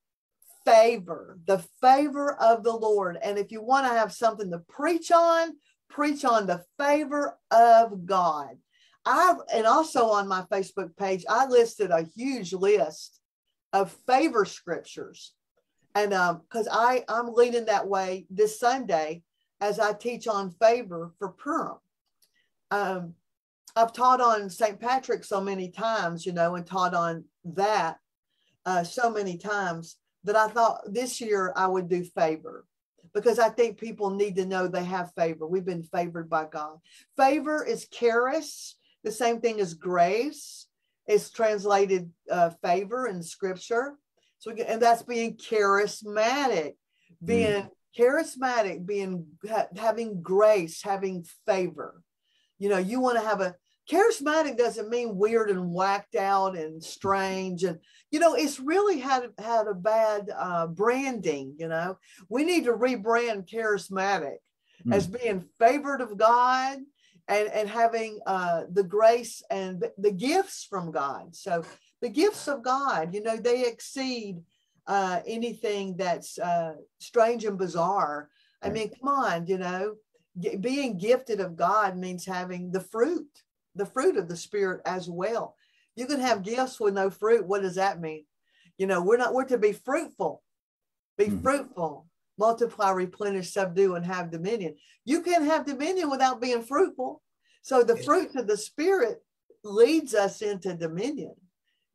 favor, the favor of the Lord. And if you want to have something to preach on, preach on the favor of God. I and also on my Facebook page, I listed a huge list of favor scriptures and um, because I I'm leaning that way this Sunday as I teach on favor for Purim. Um, I've taught on St. Patrick so many times, you know, and taught on that uh, so many times that I thought this year I would do favor because I think people need to know they have favor. We've been favored by God. Favor is charis, the same thing as grace. It's translated uh, favor in scripture. So, and that's being charismatic, being mm. charismatic, being ha- having grace, having favor. You know, you want to have a charismatic doesn't mean weird and whacked out and strange and you know it's really had had a bad uh, branding you know we need to rebrand charismatic mm. as being favored of god and and having uh, the grace and the gifts from god so the gifts of God, you know, they exceed uh, anything that's uh, strange and bizarre. I mean, come on, you know, being gifted of God means having the fruit, the fruit of the Spirit as well. You can have gifts with no fruit. What does that mean? You know, we're not, we're to be fruitful, be mm-hmm. fruitful, multiply, replenish, subdue, and have dominion. You can't have dominion without being fruitful. So the fruit of the Spirit leads us into dominion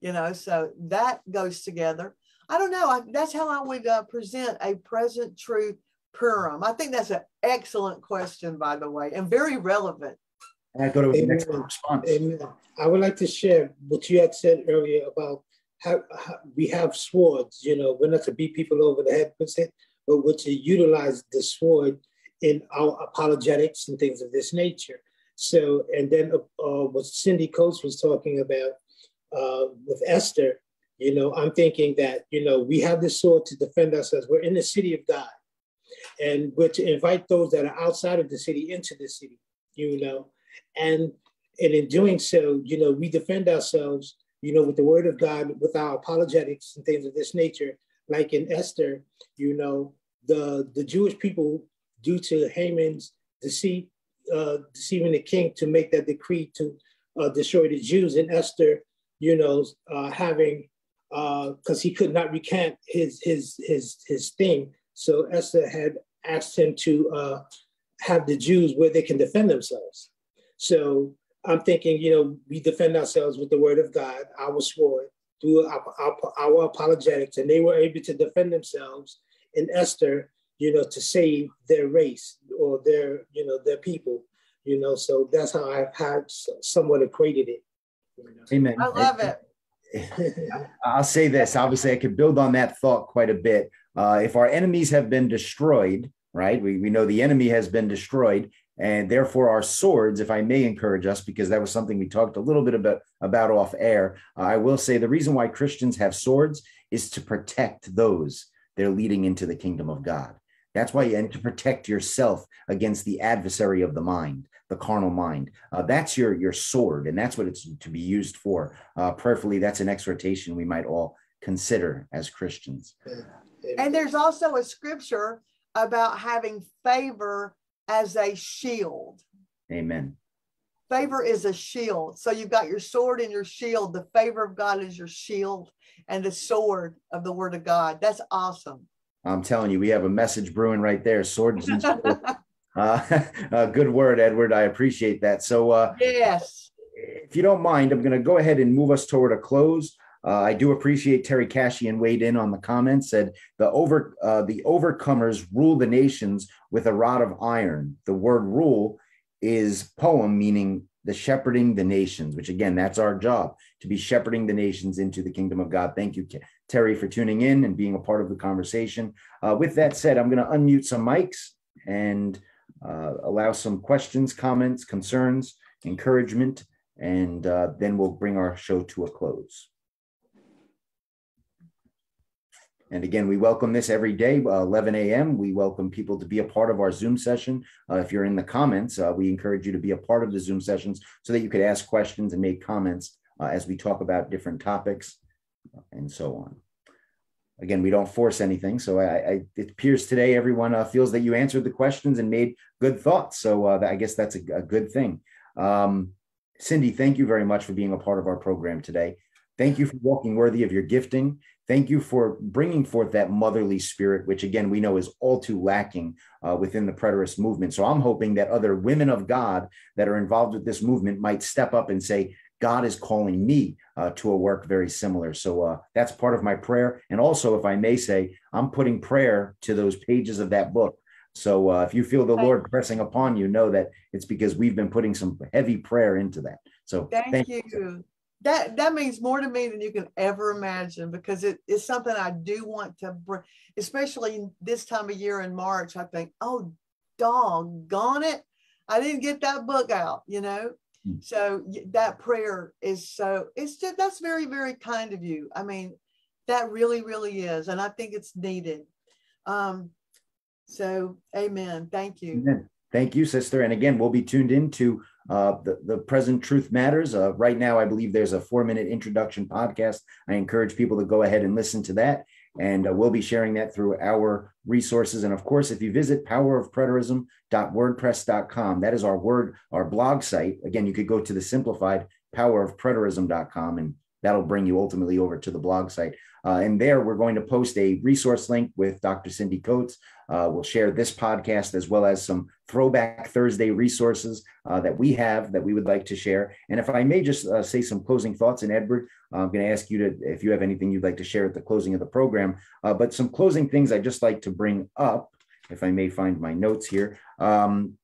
you know so that goes together i don't know I, that's how i would uh, present a present truth purim i think that's an excellent question by the way and very relevant and i go to the next response Amen. i would like to share what you had said earlier about how, how, we have swords you know we're not to beat people over the head with it but we're to utilize the sword in our apologetics and things of this nature so and then uh, uh what cindye coates was talking about uh, with Esther, you know, I'm thinking that, you know, we have this sword to defend ourselves. We're in the city of God. And we're to invite those that are outside of the city into the city, you know. And, and in doing so, you know, we defend ourselves you know, with the word of God, with our apologetics and things of this nature, like in Esther, you know, the, the Jewish people, due to Haman's deceit, uh, deceiving the king to make that decree to uh, destroy the Jews, and Esther, you know, uh, having because uh, he could not recant his his his his thing. So Esther had asked him to uh, have the Jews where they can defend themselves. So I'm thinking, you know, we defend ourselves with the word of God, our sword, through our, our, our apologetics, and they were able to defend themselves in Esther, you know, to save their race or their, you know, their people, you know. So that's how I've had somewhat equated it. You know? Amen. I love it. I'll say this. Obviously, I could build on that thought quite a bit. Uh, if our enemies have been destroyed, right? We, we know the enemy has been destroyed, and therefore our swords, if I may encourage us, because that was something we talked a little bit about, about off air. Uh, I will say the reason why Christians have swords is to protect those they're leading into the kingdom of God. That's why, and to protect yourself against the adversary of the mind the carnal mind. Uh, that's your your sword, and that's what it's to be used for. Uh, prayerfully, that's an exhortation we might all consider as Christians. And there's also a scripture about having favor as a shield. Amen. Favor is a shield. So you've got your sword and your shield. The favor of God is your shield and the sword of the word of God. That's awesome. I'm telling you, we have a message brewing right there. Swords and Uh, uh, good word, Edward. I appreciate that. So, uh, yes, if you don't mind, I'm going to go ahead and move us toward a close. Uh, I do appreciate Terry Cashian weighed in on the comments. Said the over uh, the overcomers rule the nations with a rod of iron. The word "rule" is poem, meaning the shepherding the nations. Which again, that's our job to be shepherding the nations into the kingdom of God. Thank you, Terry, for tuning in and being a part of the conversation. Uh, with that said, I'm going to unmute some mics and uh, allow some questions, comments, concerns, encouragement, and uh, then we'll bring our show to a close. And again, we welcome this every day, uh, 11 a.m. We welcome people to be a part of our Zoom session. Uh, if you're in the comments, uh, we encourage you to be a part of the Zoom sessions so that you could ask questions and make comments uh, as we talk about different topics and so on again, we don't force anything. So I, I it appears today everyone uh, feels that you answered the questions and made good thoughts. So uh, I guess that's a, a good thing. Um, Cindye, thank you very much for being a part of our program today. Thank you for walking worthy of your gifting. Thank you for bringing forth that motherly spirit, which again we know is all too lacking uh, within the preterist movement. So I'm hoping that other women of God that are involved with this movement might step up and say, God is calling me uh, to a work very similar. So uh, that's part of my prayer. And also, if I may say, I'm putting prayer to those pages of that book. So uh, if you feel the Lord pressing upon you, know that it's because we've been putting some heavy prayer into that. So thank, thank you. you. That that means more to me than you can ever imagine because it is something I do want to bring, especially this time of year in March. I think, oh, doggone it, I didn't get that book out, you know. Hmm. So that prayer is so it's just that's very very kind of you. I mean, that really really is, and I think it's needed. Um, so, Amen. Thank you. Amen. Thank you, sister. And again, we'll be tuned into uh, the the present truth matters. Uh, right now, I believe there's a four minute introduction podcast. I encourage people to go ahead and listen to that. And uh, we'll be sharing that through our resources. And of course, if you visit powerofpreterism.wordpress.com, that is our word, our blog site. Again, you could go to the simplified powerofpreterism.com and that'll bring you ultimately over to the blog site. Uh, and there, we're going to post a resource link with Dr. Cindye Coates. Uh, we'll share this podcast as well as some Throwback Thursday resources uh, that we have that we would like to share. And if I may just uh, say some closing thoughts, and Edward, I'm going to ask you to, if you have anything you'd like to share at the closing of the program, uh, but some closing things I'd just like to bring up, if I may find my notes here. Um,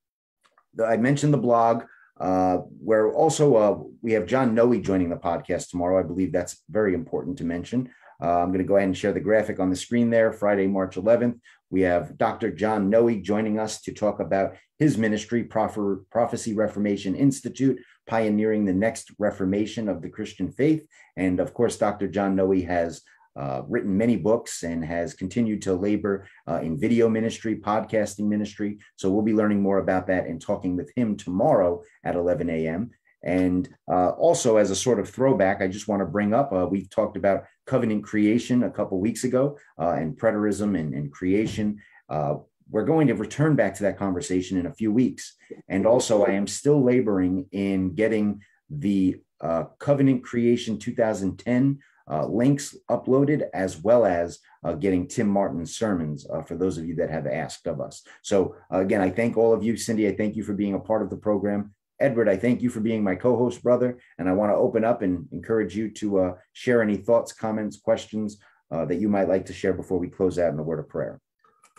I mentioned the blog. Uh, where also uh, we have John Noe joining the podcast tomorrow. I believe that's very important to mention. Uh, I'm going to go ahead and share the graphic on the screen there. Friday, March 11th, we have Dr. John Noe joining us to talk about his ministry, Prophecy Reformation Institute, pioneering the next reformation of the Christian faith. And of course, Dr. John Noe has uh, written many books and has continued to labor uh, in video ministry, podcasting ministry. So we'll be learning more about that and talking with him tomorrow at 11 a.m. And uh, also, as a sort of throwback, I just want to bring up uh, we talked about covenant creation a couple weeks ago uh, and preterism and, and creation. Uh, we're going to return back to that conversation in a few weeks. And also, I am still laboring in getting the uh, Covenant Creation 2010 uh, links uploaded, as well as getting Tim Martin's sermons for those of you that have asked of us. So, again, I thank all of you. Cindye, I thank you for being a part of the program. Edward, I thank you for being my co host, brother. And I want to open up and encourage you to uh, share any thoughts, comments, questions that you might like to share before we close out in a word of prayer.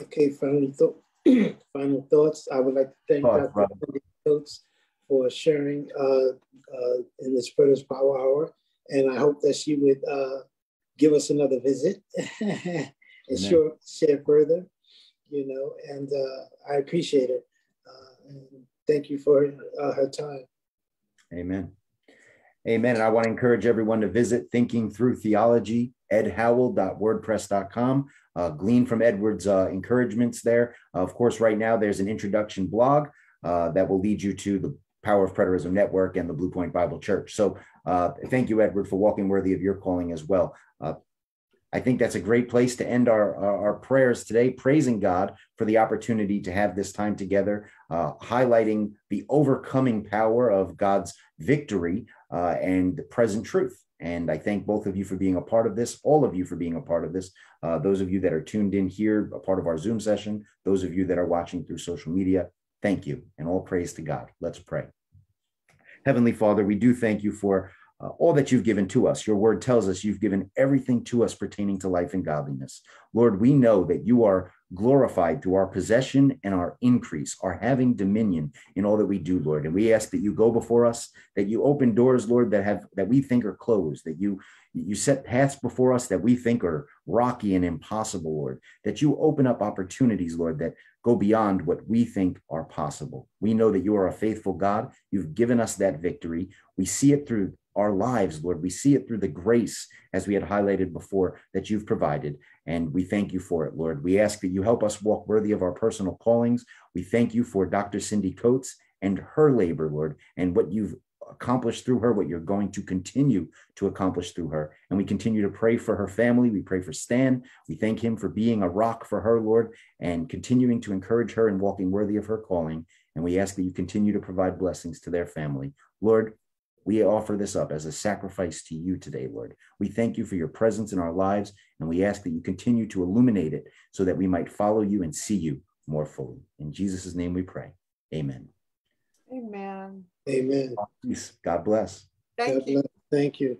Okay, final, th- final thoughts. I would like to thank Dr. Coates for sharing uh, uh, in the Preterist Power Hour. And I hope that she would uh, give us another visit and share, share further, you know, and uh, I appreciate it. Uh, and thank you for uh, her time. Amen. Amen. And I want to encourage everyone to visit Thinking Through Theology, edhowell.wordpress.com uh, glean from Edward's uh, encouragements there. Uh, of course, right now there's an introduction blog uh, that will lead you to the Power of Preterism Network and the Blue Point Bible Church. So uh, thank you, Edward, for walking worthy of your calling as well. Uh, I think that's a great place to end our, our, prayers today, praising God for the opportunity to have this time together, highlighting the overcoming power of God's victory and the present truth. And I thank both of you for being a part of this, all of you for being a part of this. Uh, those of you that are tuned in here, a part of our Zoom session, those of you that are watching through social media, thank you. And all praise to God. Let's pray. Heavenly Father, we do thank you for uh, all that you've given to us. Your word tells us you've given everything to us pertaining to life and godliness. Lord, we know that you are glorified through our possession and our increase, our having dominion in all that we do, Lord. And we ask that you go before us, that you open doors, Lord, that have that we think are closed, that you you set paths before us that we think are rocky and impossible, Lord, that you open up opportunities, Lord, that go beyond what we think are possible. We know that you are a faithful God. You've given us that victory. We see it through our lives, Lord. We see it through the grace, as we had highlighted before, that you've provided. And we thank you for it, Lord. We ask that you help us walk worthy of our personal callings. We thank you for Dr. Cindye Coates and her labor, Lord, and what you've accomplished through her, what you're going to continue to accomplish through her. And we continue to pray for her family. We pray for Stan. We thank him for being a rock for her, Lord, and continuing to encourage her and walking worthy of her calling. And we ask that you continue to provide blessings to their family. Lord, we offer this up as a sacrifice to you today, Lord. We thank you for your presence in our lives, and we ask that you continue to illuminate it so that we might follow you and see you more fully. In Jesus' name we pray. Amen. Amen. Amen. Peace. God bless. Thank God you. Bless. Thank you.